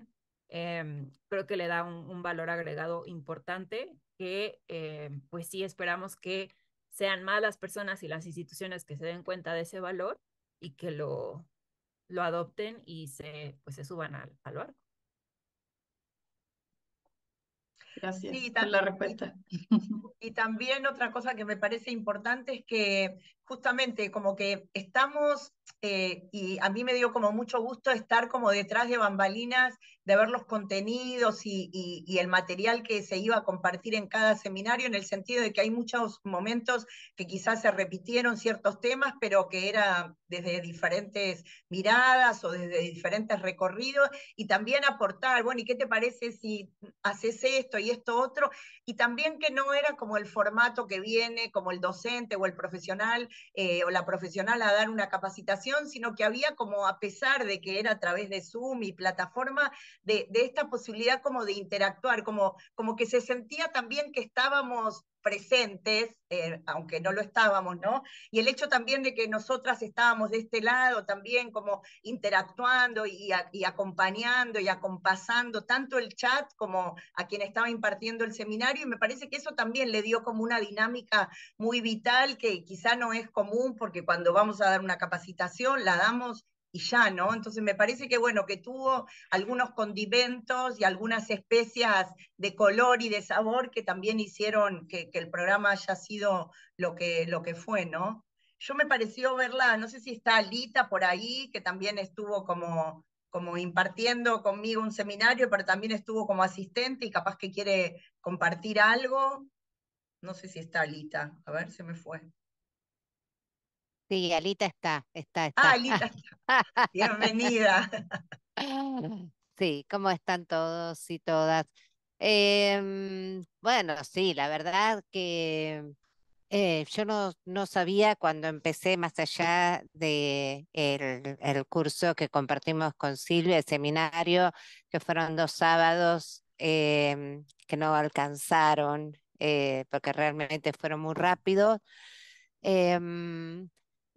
Eh, creo que le da un, un, valor agregado importante que eh, pues sí esperamos que sean más las personas y las instituciones que se den cuenta de ese valor y que lo, lo adopten y se, pues se suban al, al barco. Gracias sí, por la respuesta. Y también otra cosa que me parece importante es que justamente como que estamos, eh, y a mí me dio como mucho gusto estar como detrás de bambalinas, de ver los contenidos y, y, y, el material que se iba a compartir en cada seminario, en el sentido de que hay muchos momentos que quizás se repitieron ciertos temas, pero que era desde diferentes miradas o desde diferentes recorridos, y también aportar, bueno, ¿y qué te parece si haces esto y esto otro? Y también que no era como el formato que viene, como el docente o el profesional, eh, o la profesional a dar una capacitación, sino que había como, a pesar de que era a través de Zoom y plataforma, de, de esta posibilidad como de interactuar, como, como que se sentía también que estábamos presentes, eh, aunque no lo estábamos, ¿no? Y el hecho también de que nosotras estábamos de este lado también como interactuando y, a, y, acompañando y acompasando tanto el chat como a quien estaba impartiendo el seminario, y me parece que eso también le dio como una dinámica muy vital que quizá no es común porque cuando vamos a dar una capacitación la damos y ya, ¿no? Entonces me parece que, bueno, que tuvo algunos condimentos y algunas especias de color y de sabor que también hicieron que, el programa haya sido lo que, lo que fue, ¿no? yo me pareció verla, no sé si está Alita por ahí, que también estuvo como, como impartiendo conmigo un seminario, pero también estuvo como asistente y capaz que quiere compartir algo. No sé si está Alita, a ver, se me fue. Sí, Alita está, está, Ah, está. Alita, bienvenida. Sí, ¿cómo están todos y todas? Em, bueno, sí, la verdad que eh, yo no, no sabía cuando empecé más allá de el, el curso que compartimos con Silvia, el seminario, que fueron dos sábados em, que no alcanzaron eh, porque realmente fueron muy rápidos. Em,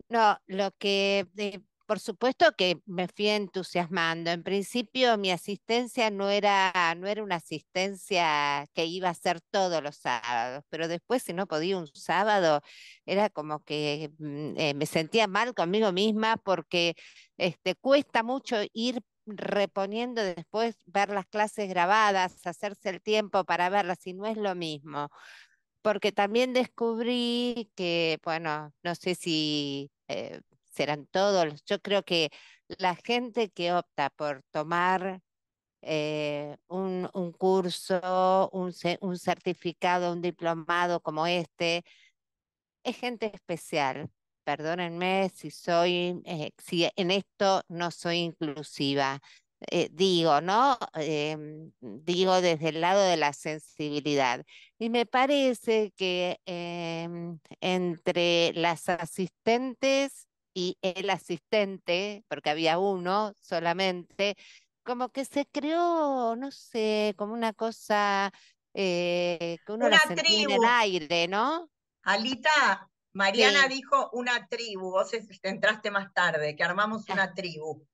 no, lo que, eh, por supuesto que me fui entusiasmando. En principio mi asistencia no era, no era una asistencia que iba a ser todos los sábados, pero después si no podía un sábado, era como que mm, eh, me sentía mal conmigo misma porque este, cuesta mucho ir reponiendo después, ver las clases grabadas, hacerse el tiempo para verlas, y no es lo mismo porque también descubrí que, bueno, no sé si eh, serán todos, yo creo que la gente que opta por tomar eh, un, un curso, un, un certificado, un diplomado como este, es gente especial. Perdónenme si soy, eh, si en esto no soy inclusiva. Eh, digo, ¿no? Em, digo desde el lado de la sensibilidad. Y me parece que em, entre las asistentes y el asistente, porque había uno solamente, como que se creó, no sé, como una cosa eh, que uno la Una sentía en el tribu. aire, ¿no? Alita, Mariana Sí. dijo una tribu, vos entraste más tarde, que armamos Ah, una tribu.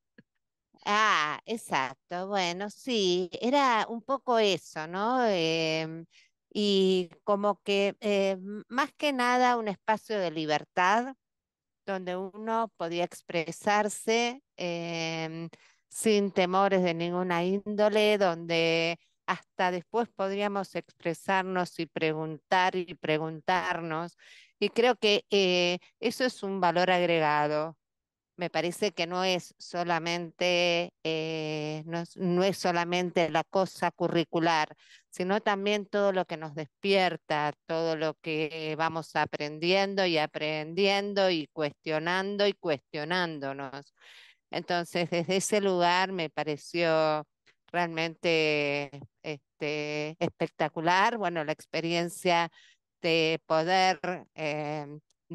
Ah, exacto. Bueno, sí, era un poco eso, ¿no? Em, y como que eh, más que nada un espacio de libertad donde uno podía expresarse em, sin temores de ninguna índole, donde hasta después podríamos expresarnos y preguntar y preguntarnos. Y creo que eh, eso es un valor agregado. Me parece que no es solamente, eh, no es, no es solamente la cosa curricular, sino también todo lo que nos despierta, todo lo que vamos aprendiendo y aprendiendo y cuestionando y cuestionándonos. Entonces, desde ese lugar me pareció realmente este, espectacular, bueno, la experiencia de poder eh,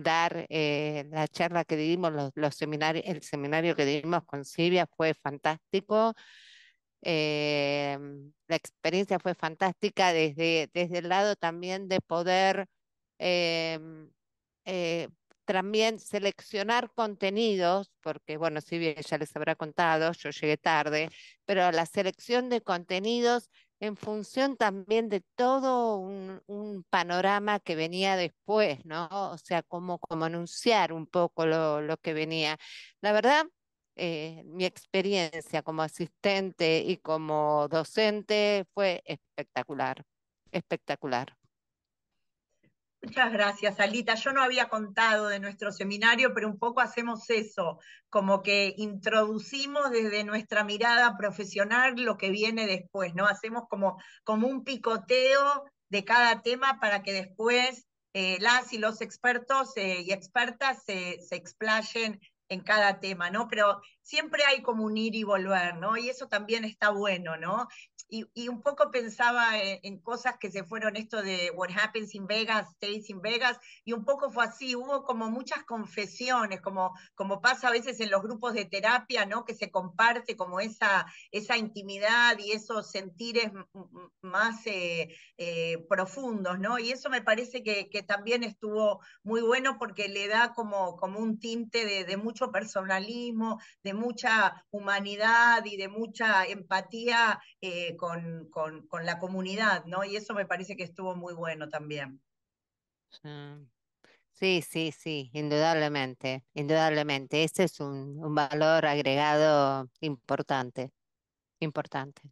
dar eh, la charla que dimos, los, seminarios, el seminario que dimos con Silvia fue fantástico. Eh, la experiencia fue fantástica desde, desde el lado también de poder em, eh, también seleccionar contenidos, porque bueno, Silvia ya les habrá contado, yo llegué tarde, pero la selección de contenidos en función también de todo un, panorama que venía después, ¿no? O sea, como, como anunciar un poco lo, lo que venía. La verdad, eh, mi experiencia como asistente y como docente fue espectacular, espectacular. Muchas gracias, Alita. Yo no había contado de nuestro seminario, pero un poco hacemos eso, como que introducimos desde nuestra mirada profesional lo que viene después, ¿no? Hacemos como, como un picoteo de cada tema para que después eh, las y los expertos eh, y expertas se, explayen en cada tema, ¿no? Pero siempre hay como un ir y volver, ¿no? Y eso también está bueno, ¿no? Y, un poco pensaba en, cosas que se fueron esto de What Happens in Vegas, Stays in Vegas, y un poco fue así, hubo como muchas confesiones, como, como pasa a veces en los grupos de terapia, ¿no? Que se comparte como esa, esa intimidad y esos sentires más eh, eh, profundos, ¿no? Y eso me parece que, también estuvo muy bueno porque le da como, como un tinte de, de mucho personalismo, de mucha humanidad y de mucha empatía eh, con, con, con, la comunidad, ¿no? Y eso me parece que estuvo muy bueno también. Sí, sí, sí, indudablemente, indudablemente. Ese es un, un valor agregado importante, importante.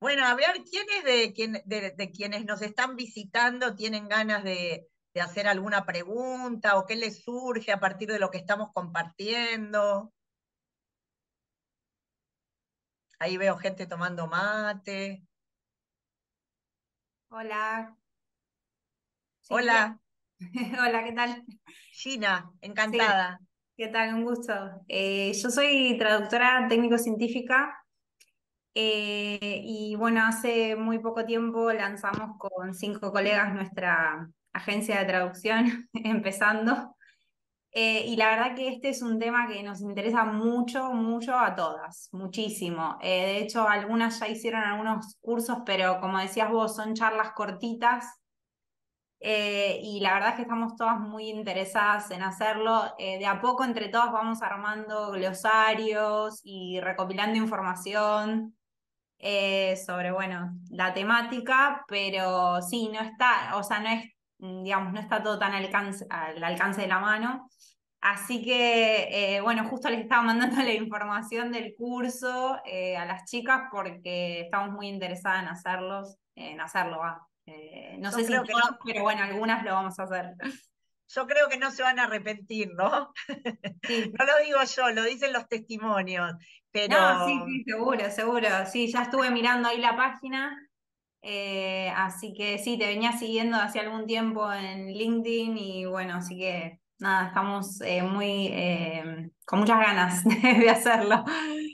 Bueno, a ver, ¿quiénes de, quien, de, de, quienes nos están visitando tienen ganas de, de hacer alguna pregunta o qué les surge a partir de lo que estamos compartiendo. Ahí veo gente tomando mate. Hola. Hola. Hola, ¿qué tal? Gina, encantada. ¿Qué tal? Un gusto. Eh, yo soy traductora técnico-científica eh, y bueno, hace muy poco tiempo lanzamos con cinco colegas nuestra agencia de traducción, empezando. Eh, y la verdad que este es un tema que nos interesa mucho, mucho a todas, muchísimo. de hecho, algunas ya hicieron algunos cursos, pero como decías vos, son charlas cortitas eh, y la verdad es que estamos todas muy interesadas en hacerlo. Eh, de a poco entre todas vamos armando glosarios y recopilando información eh, sobre, bueno, la temática, pero sí, no está, o sea, no es, digamos, no está todo tan alcance, al alcance de la mano. Así que, bueno, justo les estaba mandando la información del curso a las chicas porque estamos muy interesadas en hacerlos, en hacerlo. Eh, no sé si que no, pero bueno, algunas lo vamos a hacer. Yo creo que no se van a arrepentir, ¿no? no lo digo yo, lo dicen los testimonios. Pero... No, sí, sí, seguro, seguro. Sí, ya estuve mirando ahí la página. Eh, así que sí, te venía siguiendo hace algún tiempo en LinkedIn y bueno, así que nada, estamos eh, muy con muchas ganas de hacerlo.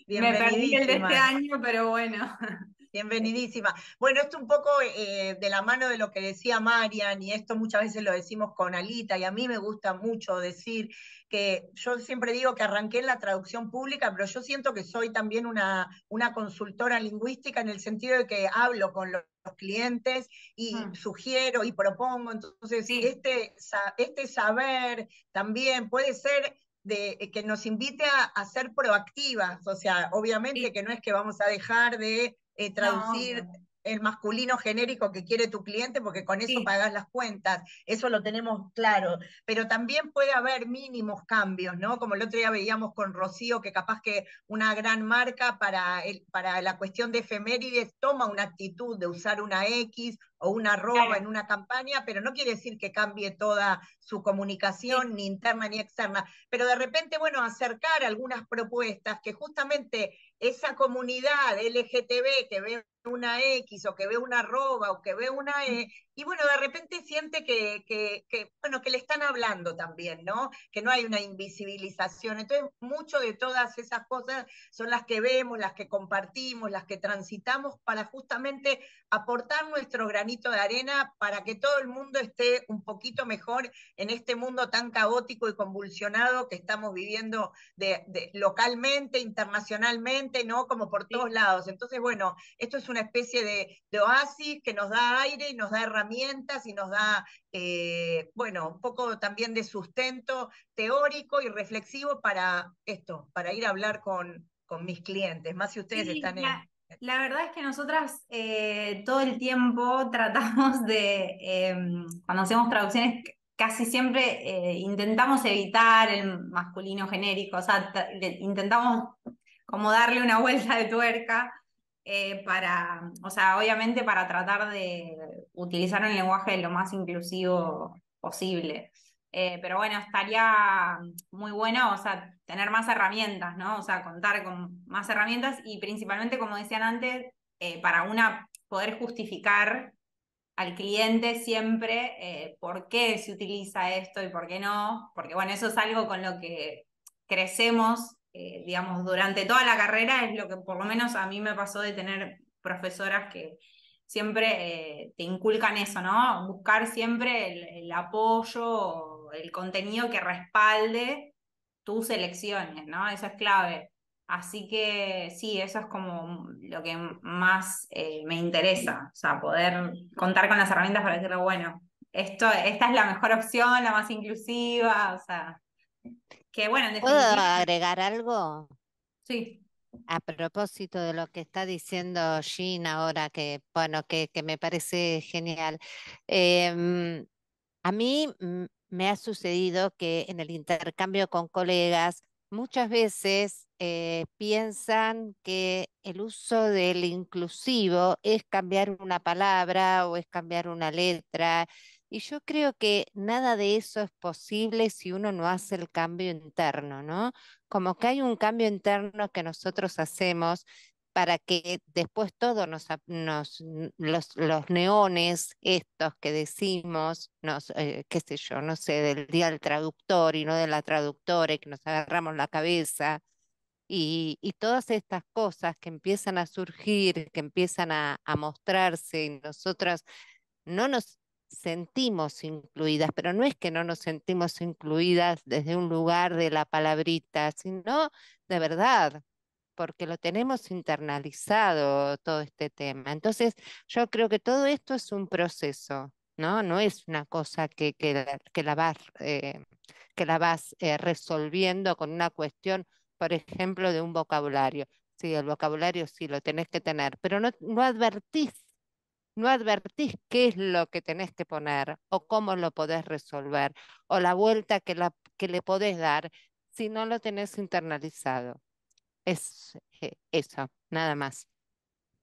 Me perdí el de este año, pero bueno. Bienvenidísima. Bueno, esto un poco eh, de la mano de lo que decía Marian, y esto muchas veces lo decimos con Alita, y a mí me gusta mucho decir que yo siempre digo que arranqué en la traducción pública, pero yo siento que soy también una, una consultora lingüística en el sentido de que hablo con los clientes y mm. sugiero y propongo. Entonces, este, este saber también puede ser de, que nos invite a, ser proactivas, o sea, obviamente que no es que vamos a dejar de eh, traducir el masculino genérico que quiere tu cliente porque con eso pagas las cuentas, eso lo tenemos claro, pero también puede haber mínimos cambios, ¿no? Como el otro día veíamos con Rocío que capaz que una gran marca para, el, para la cuestión de efemérides toma una actitud de usar una X o una arroba en una campaña, pero no quiere decir que cambie toda su comunicación, ni interna ni externa, pero de repente, bueno, acercar algunas propuestas que justamente esa comunidad LGTB que ve una X o que ve una arroba o que ve una E, y bueno, de repente siente que, que, que, bueno, que le están hablando también, ¿no? Que no hay una invisibilización. Entonces, mucho de todas esas cosas son las que vemos, las que compartimos, las que transitamos para justamente aportar nuestro granito de arena para que todo el mundo esté un poquito mejor en este mundo tan caótico y convulsionado que estamos viviendo de, localmente, internacionalmente, ¿no? Como por todos lados. Entonces, bueno, esto es una especie de, de oasis que nos da aire y nos da herramientas y nos da, eh, bueno, un poco también de sustento teórico y reflexivo para esto, para ir a hablar con, con mis clientes, más si ustedes están en... La, verdad es que nosotras eh, todo el tiempo tratamos de, em, cuando hacemos traducciones, casi siempre eh, intentamos evitar el masculino genérico, o sea, intentamos como darle una vuelta de tuerca eh, para, o sea, obviamente para tratar de utilizar un lenguaje lo más inclusivo posible. Eh, pero bueno, estaría muy bueno, o sea, tener más herramientas, ¿no? O sea, contar con más herramientas y principalmente, como decían antes, eh, para una poder justificar al cliente siempre por qué se utiliza esto y por qué no, porque bueno, eso es algo con lo que crecemos eh, digamos, durante toda la carrera es lo que por lo menos a mí me pasó de tener profesoras que siempre eh, te inculcan eso, ¿no? Buscar siempre el, apoyo, el contenido que respalde tus elecciones, ¿no? Eso es clave. Así que sí, eso es como lo que más eh, me interesa, o sea, poder contar con las herramientas para decirle, bueno, esto, esta es la mejor opción, la más inclusiva, o sea, ¿Puedo agregar algo? Sí. A propósito de lo que está diciendo Jean ahora, que bueno, que, que me parece genial. Em, a mí me ha sucedido que en el intercambio con colegas muchas veces eh, piensan que el uso del inclusivo es cambiar una palabra o es cambiar una letra Y yo creo que nada de eso es posible si uno no hace el cambio interno, ¿no? Como que hay un cambio interno que nosotros hacemos para que después todos nos, nos los, los, neones estos que decimos, nos, eh, qué sé yo, no sé, del día del traductor y no de la traductora y que nos agarramos la cabeza y, y todas estas cosas que empiezan a surgir, que empiezan a, a mostrarse y nosotras no nos sentimos incluidas, pero no es que no nos sentimos incluidas desde un lugar de la palabrita, sino de verdad, porque lo tenemos internalizado todo este tema. Entonces, yo creo que todo esto es un proceso, ¿no? No es una cosa que, que, que la vas, eh, que la vas eh, resolviendo con una cuestión, por ejemplo, de un vocabulario. Sí, el vocabulario sí lo tenés que tener, pero no, no advertís no advertís qué es lo que tenés que poner o cómo lo podés resolver o la vuelta que, la, que le podés dar si no lo tenés internalizado. Es eh, eso, nada más.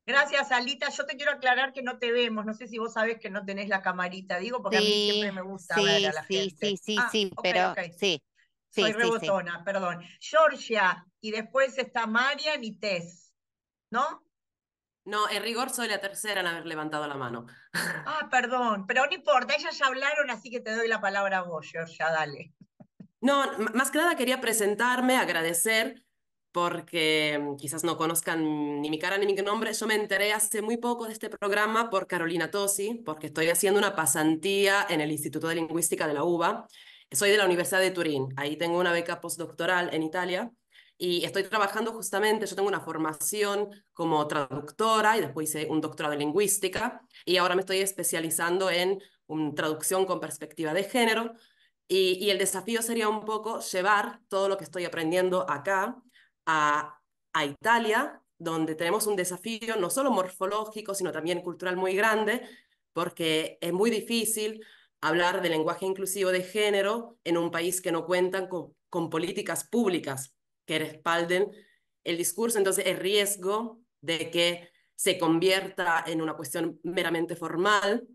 Gracias, Alita. Yo te quiero aclarar que no te vemos. No sé si vos sabés que no tenés la camarita. Digo, porque a mí siempre me gusta ver a la sí, gente. Sí, sí, ah, sí, pero sí. Soy rebotona, perdón. Georgia, y después está Marian y Tess, ¿no? No, en rigor soy la tercera en haber levantado la mano. Ah, perdón, pero no importa, ellas ya hablaron, así que te doy la palabra a vos, Georgia, dale. No, más que nada quería presentarme, agradecer, porque mm, quizás no conozcan ni mi cara ni mi nombre. Yo me enteré hace muy poco de este programa por Carolina Tosi, porque estoy haciendo una pasantía en el Instituto de Lingüística de la UBA. Soy de la Universidad de Turín, ahí tengo una beca postdoctoral en Italia y estoy trabajando justamente, yo tengo una formación como traductora y después hice un doctorado en lingüística y ahora me estoy especializando en un, traducción con perspectiva de género y, el desafío sería un poco llevar todo lo que estoy aprendiendo acá a, a Italia, donde tenemos un desafío no solo morfológico, sino también cultural muy grande, porque es muy difícil hablar de lenguaje inclusivo de género en un país que no cuentan con, con políticas públicas que respalden el discurso, entonces el riesgo de que se convierta en una cuestión meramente formal,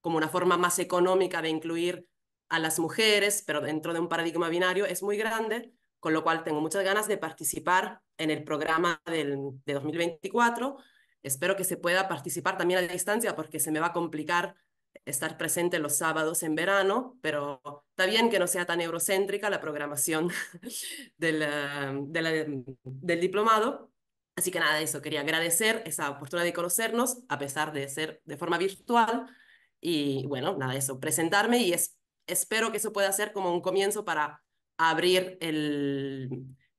como una forma más económica de incluir a las mujeres, pero dentro de un paradigma binario, es muy grande, con lo cual tengo muchas ganas de participar en el programa del, de 2024. Espero que se pueda participar también a distancia porque se me va a complicar estar presente los sábados en verano, pero está bien que no sea tan eurocéntrica la programación del, del diplomado. Así que nada, eso, quería agradecer esa oportunidad de conocernos, a pesar de ser de forma virtual. Y bueno, nada, eso, presentarme y es, espero que eso pueda ser como un comienzo para abrir el,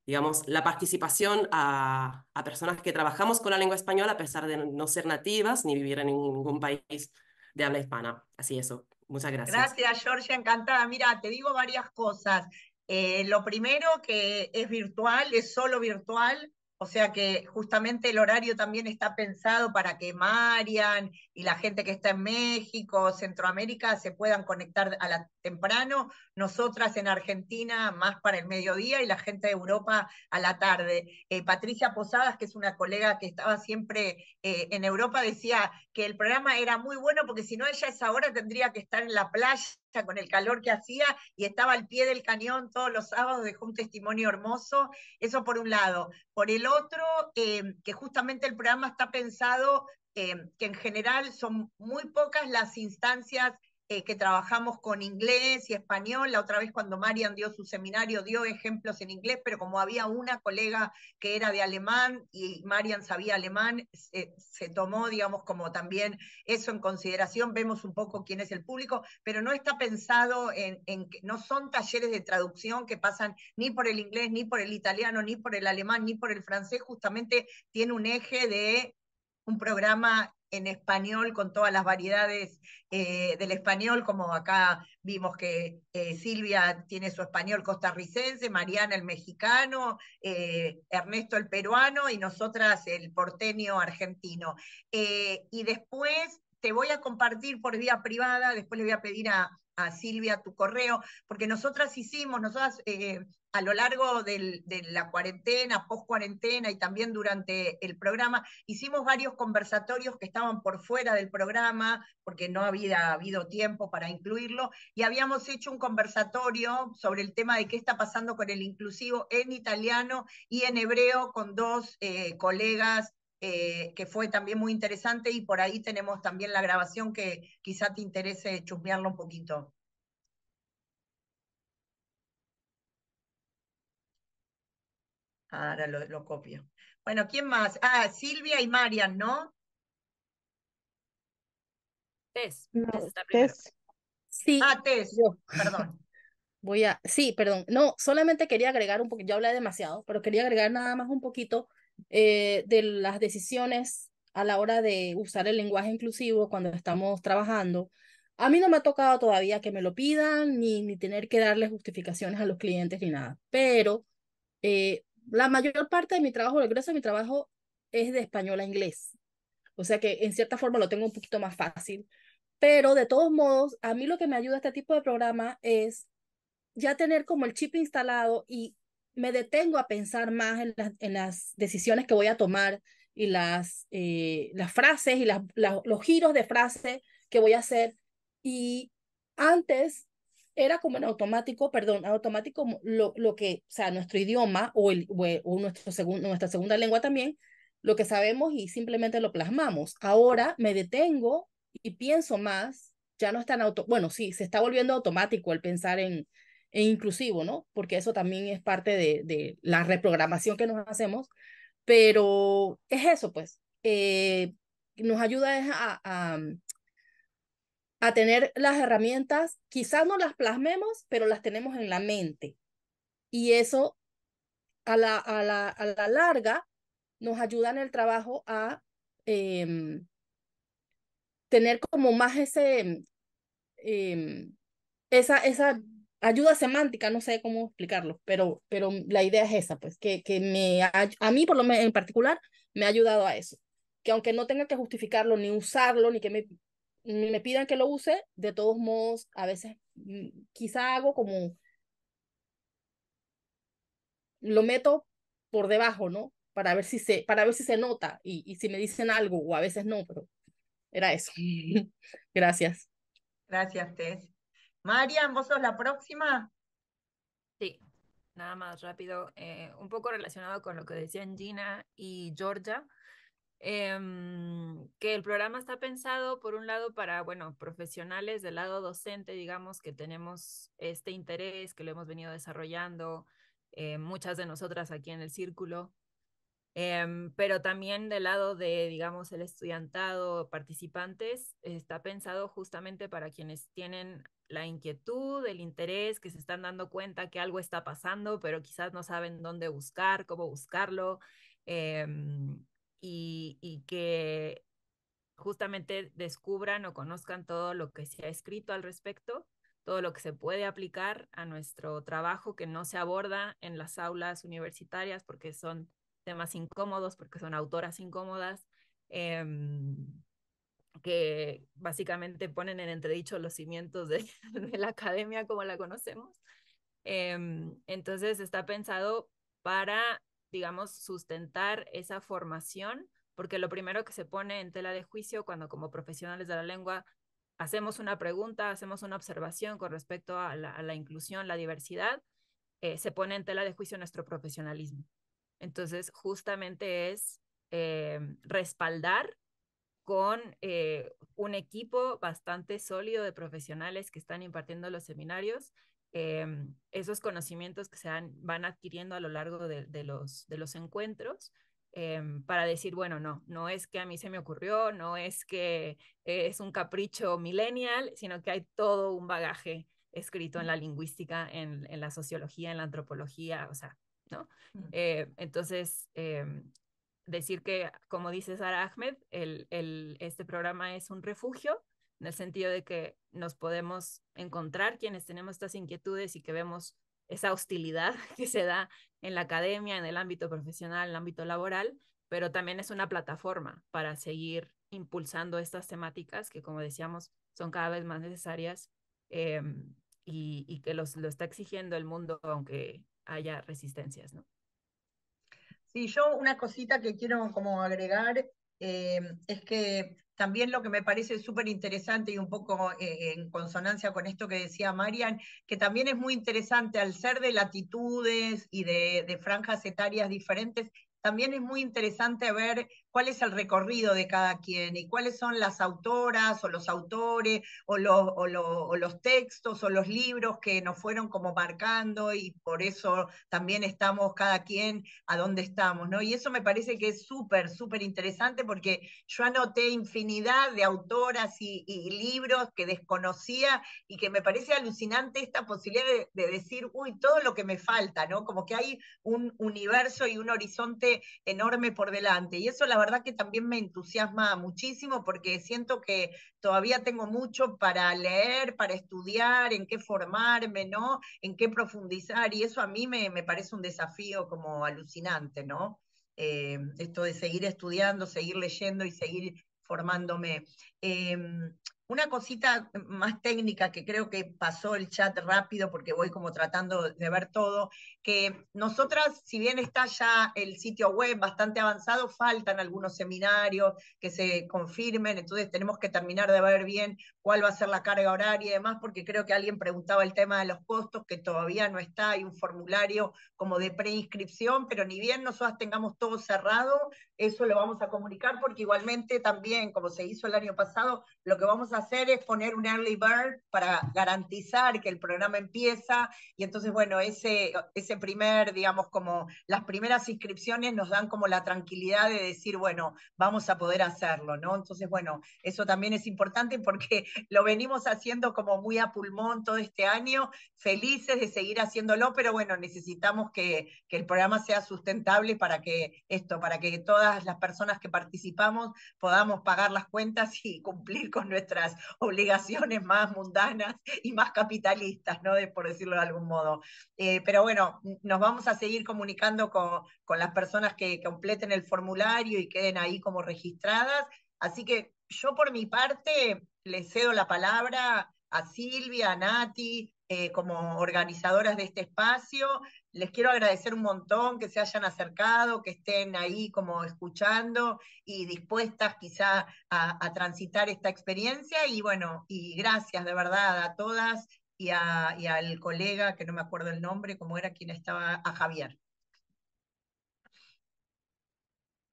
digamos, la participación a, a personas que trabajamos con la lengua española a pesar de no ser nativas ni vivir en ningún país de habla hispana. Así eso. Muchas gracias. Gracias, Georgia, encantada. Mira, te digo varias cosas. Eh, lo primero que es virtual, es solo virtual, o sea que justamente el horario también está pensado para que Marian y la gente que está en México, Centroamérica, se puedan conectar a la temprano. Nosotras en Argentina más para el mediodía y la gente de Europa a la tarde. Eh, Patricia Posadas, que es una colega que estaba siempre eh, en Europa, decía que el programa era muy bueno porque si no ella a esa hora tendría que estar en la playa con el calor que hacía y estaba al pie del cañón todos los sábados, dejó un testimonio hermoso, eso por un lado. Por el otro, eh, que justamente el programa está pensado que en general son muy pocas las instancias eh, que trabajamos con inglés y español. La otra vez cuando Marian dio su seminario dio ejemplos en inglés, pero como había una colega que era de alemán y Marian sabía alemán, se, tomó, digamos, como también eso en consideración. Vemos un poco quién es el público, pero no está pensado en, en que no son talleres de traducción que pasan ni por el inglés, ni por el italiano, ni por el alemán, ni por el francés. Justamente tiene un eje de un programa en español con todas las variedades eh, del español, como acá vimos que eh, Silvia tiene su español costarricense, Mariana el mexicano, eh, Ernesto el peruano y nosotras el porteño argentino. y después te voy a compartir por vía privada, después le voy a pedir a, a Silvia tu correo, porque nosotras hicimos, nosotras eh, a lo largo del, de la cuarentena, post cuarentena y también durante el programa, hicimos varios conversatorios que estaban por fuera del programa, porque no había habido tiempo para incluirlo, y habíamos hecho un conversatorio sobre el tema de qué está pasando con el inclusivo en italiano y en hebreo con dos eh, colegas eh, que fue también muy interesante y por ahí tenemos también la grabación que quizá te interese chusmearlo un poquito. Ahora lo, copio. Bueno, ¿quién más? Ah, Silvia y Marian, ¿no? Tess. Tess Sí. Ah, Tess, perdón. Voy a, sí, perdón. No, solamente quería agregar un poquito, ya hablé demasiado, pero quería agregar nada más un poquito eh, de las decisiones a la hora de usar el lenguaje inclusivo cuando estamos trabajando. A mí no me ha tocado todavía que me lo pidan ni, ni tener que darle justificaciones a los clientes ni nada, pero eh, la mayor parte de mi trabajo, el grueso de mi trabajo es de español a inglés. O sea que en cierta forma lo tengo un poquito más fácil. Pero de todos modos, a mí lo que me ayuda este tipo de programa es ya tener como el chip instalado y me detengo a pensar más en, en las decisiones que voy a tomar y las, eh, las frases y las, los giros de frase que voy a hacer. Y antes era como en automático, perdón, automático lo, lo que, o sea, nuestro idioma o, el, o, nuestro segundo nuestra segunda lengua también, lo que sabemos y simplemente lo plasmamos. Ahora me detengo y pienso más, ya no es tan auto, bueno, sí, se está volviendo automático el pensar en, e inclusivo, ¿no? Porque eso también es parte de, de la reprogramación que nos hacemos, pero es eso, pues, eh, nos ayuda a, a, a, tener las herramientas, quizás no las plasmemos, pero las tenemos en la mente. Y eso a la, a la, a la larga nos ayuda en el trabajo a eh, tener como más ese, eh, esa, esa ayuda semántica, no sé cómo explicarlo, pero, pero la idea es esa, pues, que, que me, a mí por lo menos en particular me ha ayudado a eso, que aunque no tenga que justificarlo ni usarlo, ni que me, ni me pidan que lo use, de todos modos, a veces mm, quizá hago como, lo meto por debajo, ¿no? Para ver si se, para ver si se nota y, y si me dicen algo, o a veces no, pero era eso. Gracias. Gracias, Tess. Marian, ¿vos sos la próxima? Sí, nada más rápido, eh, un poco relacionado con lo que decían Gina y Georgia, em, que el programa está pensado, por un lado, para, bueno, profesionales del lado docente, digamos, que tenemos este interés, que lo hemos venido desarrollando, eh, muchas de nosotras aquí en el círculo, Em, pero también del lado de, digamos, el estudiantado, participantes, está pensado justamente para quienes tienen la inquietud, el interés, que se están dando cuenta que algo está pasando, pero quizás no saben dónde buscar, cómo buscarlo, em, y, y que justamente descubran o conozcan todo lo que se ha escrito al respecto, todo lo que se puede aplicar a nuestro trabajo que no se aborda en las aulas universitarias porque son temas incómodos porque son autoras incómodas, em, que básicamente ponen en entredicho los cimientos de, la academia como la conocemos. Em, entonces está pensado para, digamos, sustentar esa formación, porque lo primero que se pone en tela de juicio cuando como profesionales de la lengua hacemos una pregunta, hacemos una observación con respecto a la, inclusión, la diversidad, eh, se pone en tela de juicio nuestro profesionalismo. Entonces, justamente es eh, respaldar con eh, un equipo bastante sólido de profesionales que están impartiendo los seminarios, eh, esos conocimientos que se van adquiriendo a lo largo de, los, de los encuentros. para decir, bueno, no, no es que a mí se me ocurrió, no es que es un capricho millennial, sino que hay todo un bagaje escrito en la lingüística, en, en la sociología, en la antropología, o sea, ¿no? Mm. Eh, entonces, em, decir que, como dice Sara Ahmed, el, el, este programa es un refugio en el sentido de que nos podemos encontrar quienes tenemos estas inquietudes y que vemos esa hostilidad que se da en la academia, en el ámbito profesional, en el ámbito laboral, pero también es una plataforma para seguir impulsando estas temáticas que, como decíamos, son cada vez más necesarias em, y, y, que los, lo está exigiendo el mundo, aunque haya resistencias, ¿no? Sí, yo una cosita que quiero como agregar eh, es que también lo que me parece súper interesante y un poco eh, en consonancia con esto que decía Marian, que también es muy interesante al ser de latitudes y de, de franjas etarias diferentes, también es muy interesante ver cuál es el recorrido de cada quien y cuáles son las autoras o los autores o los, o, los textos o los libros que nos fueron como marcando y por eso también estamos cada quien a donde estamos, ¿no? Y eso me parece que es súper, súper interesante porque yo anoté infinidad de autoras y, y, libros que desconocía y que me parece alucinante esta posibilidad de, de decir, uy, todo lo que me falta, ¿no? Como que hay un universo y un horizonte enorme por delante. Y eso la verdad que también me entusiasma muchísimo porque siento que todavía tengo mucho para leer, para estudiar, en qué formarme, ¿no? En qué profundizar. Y eso a mí me, me parece un desafío como alucinante, ¿no? Eh, esto de seguir estudiando, seguir leyendo y seguir formándome. Eh, una cosita más técnica que creo que pasó el chat rápido porque voy como tratando de ver todo, que nosotras, si bien está ya el sitio web bastante avanzado, faltan algunos seminarios que se confirmen, entonces tenemos que terminar de ver bien cuál va a ser la carga horaria y demás, porque creo que alguien preguntaba el tema de los costos, que todavía no está, hay un formulario como de preinscripción, pero ni bien nosotras tengamos todo cerrado, eso lo vamos a comunicar, porque igualmente también, como se hizo el año pasado, lo que vamos a hacer es poner un early bird para garantizar que el programa empieza y entonces, bueno, ese, ese primer, digamos, como las primeras inscripciones nos dan como la tranquilidad de decir, bueno, vamos a poder hacerlo, ¿no? Entonces, bueno, eso también es importante porque lo venimos haciendo como muy a pulmón todo este año, felices de seguir haciéndolo, pero bueno, necesitamos que, que el programa sea sustentable para que esto, para que todas las personas que participamos podamos pagar las cuentas y cumplir con obligaciones más mundanas y más capitalistas, ¿no? De, por decirlo de algún modo. Eh, pero bueno, nos vamos a seguir comunicando con, con las personas que completen el formulario y queden ahí como registradas. Así que yo por mi parte le cedo la palabra a Silvia, a Nati, eh, como organizadoras de este espacio. Les quiero agradecer un montón que se hayan acercado, que estén ahí como escuchando y dispuestas quizá a, transitar esta experiencia. Y bueno, y gracias de verdad a todas y, a, y al colega, que no me acuerdo el nombre, como era quien estaba, a Javier.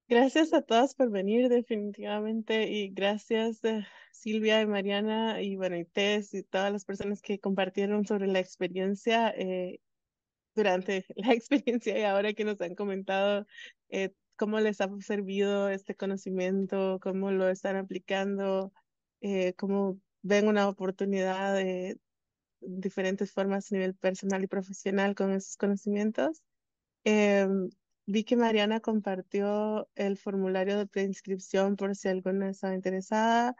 Gracias a todas por venir, definitivamente, y gracias eh, Silvia y Mariana y bueno, y Tess y todas las personas que compartieron sobre la experiencia eh, durante la experiencia y ahora que nos han comentado eh, cómo les ha servido este conocimiento, cómo lo están aplicando, eh, cómo ven una oportunidad de diferentes formas a nivel personal y profesional con esos conocimientos. Em, Vi que Mariana compartió el formulario de preinscripción por si alguna estaba interesada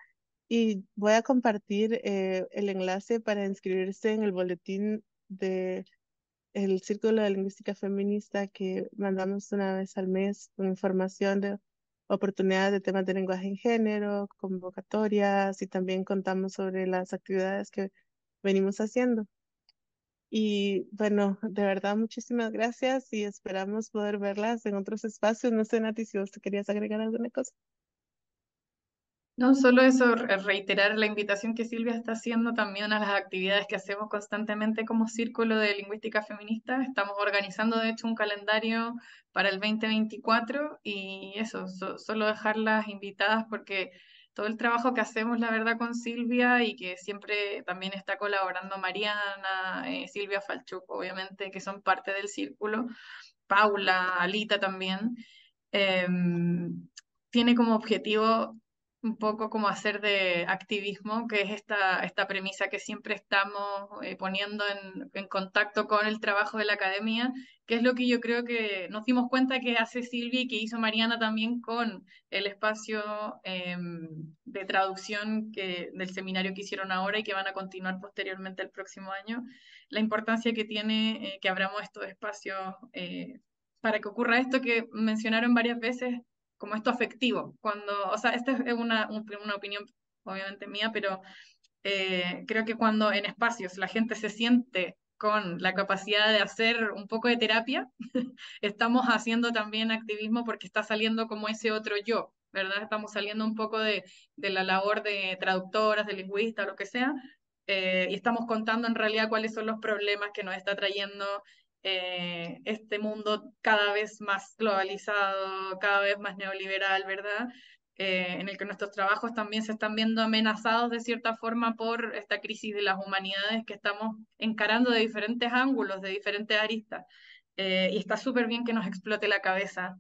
y voy a compartir eh, el enlace para inscribirse en el boletín de el Círculo de Lingüística Feminista que mandamos una vez al mes con información de oportunidades de temas de lenguaje en género, convocatorias y también contamos sobre las actividades que venimos haciendo. Y bueno, de verdad, muchísimas gracias y esperamos poder verlas en otros espacios. No sé, Nati, si vos querías agregar alguna cosa. No solo eso, reiterar la invitación que Silvia está haciendo también a las actividades que hacemos constantemente como Círculo de Lingüística Feminista. Estamos organizando, de hecho, un calendario para el 2024 y eso, solo dejarlas invitadas porque todo el trabajo que hacemos, la verdad, con Silvia y que siempre también está colaborando Mariana, eh, Silvia Falchuk, obviamente, que son parte del círculo, Paula, Alita también, em, tiene como objetivo un poco como hacer de activismo, que es esta, esta premisa que siempre estamos eh, poniendo en, en, contacto con el trabajo de la academia, que es lo que yo creo que nos dimos cuenta que hace Silvia y que hizo Mariana también con el espacio eh, de traducción que, del seminario que hicieron ahora y que van a continuar posteriormente el próximo año, la importancia que tiene eh, que abramos estos espacios eh, para que ocurra esto que mencionaron varias veces como esto afectivo. Cuando, o sea, esta es una, una opinión obviamente mía, pero eh, creo que cuando en espacios la gente se siente con la capacidad de hacer un poco de terapia, estamos haciendo también activismo porque está saliendo como ese otro yo, ¿verdad? Estamos saliendo un poco de, de la labor de traductoras, de lingüistas, lo que sea, eh, y estamos contando en realidad cuáles son los problemas que nos está trayendo eh, este mundo cada vez más globalizado, cada vez más neoliberal, ¿verdad? Eh, en el que nuestros trabajos también se están viendo amenazados de cierta forma por esta crisis de las humanidades que estamos encarando de diferentes ángulos, de diferentes aristas. y está súper bien que nos explote la cabeza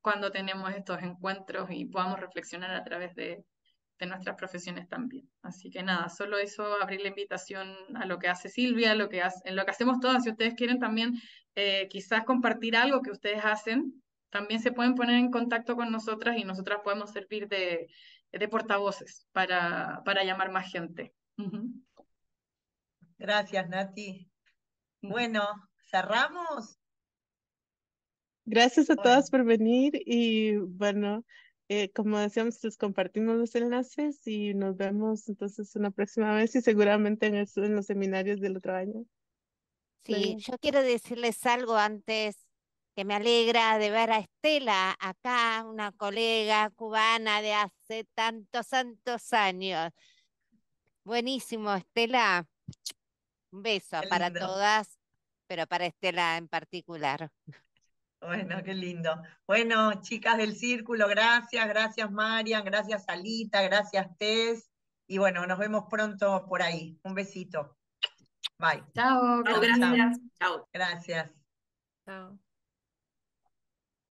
cuando tenemos estos encuentros y podamos reflexionar a través de, de nuestras profesiones también. Así que nada, solo eso, abrir la invitación a lo que hace Silvia, lo que hace, en lo que hacemos todas. Si ustedes quieren también eh, quizás compartir algo que ustedes hacen, también se pueden poner en contacto con nosotras y nosotras podemos servir de, de portavoces para, para llamar más gente. Gracias, Nati. Bueno, cerramos. Gracias a todas por venir y bueno, eh, como decíamos, les compartimos los enlaces y nos vemos entonces una próxima vez y seguramente en, en los seminarios del otro año. Sí, yo quiero decirles algo antes que me alegra de ver a Estela acá, una colega cubana de hace tantos, tantos años. Buenísimo, Estela. Un beso para todas, pero para Estela en particular. Bueno, qué lindo. Bueno, chicas del círculo, gracias, gracias Marian, gracias Alita, gracias Tess. Y bueno, nos vemos pronto por ahí. Un besito. Bye. Chao, gracias. Chao. Gracias. Chao.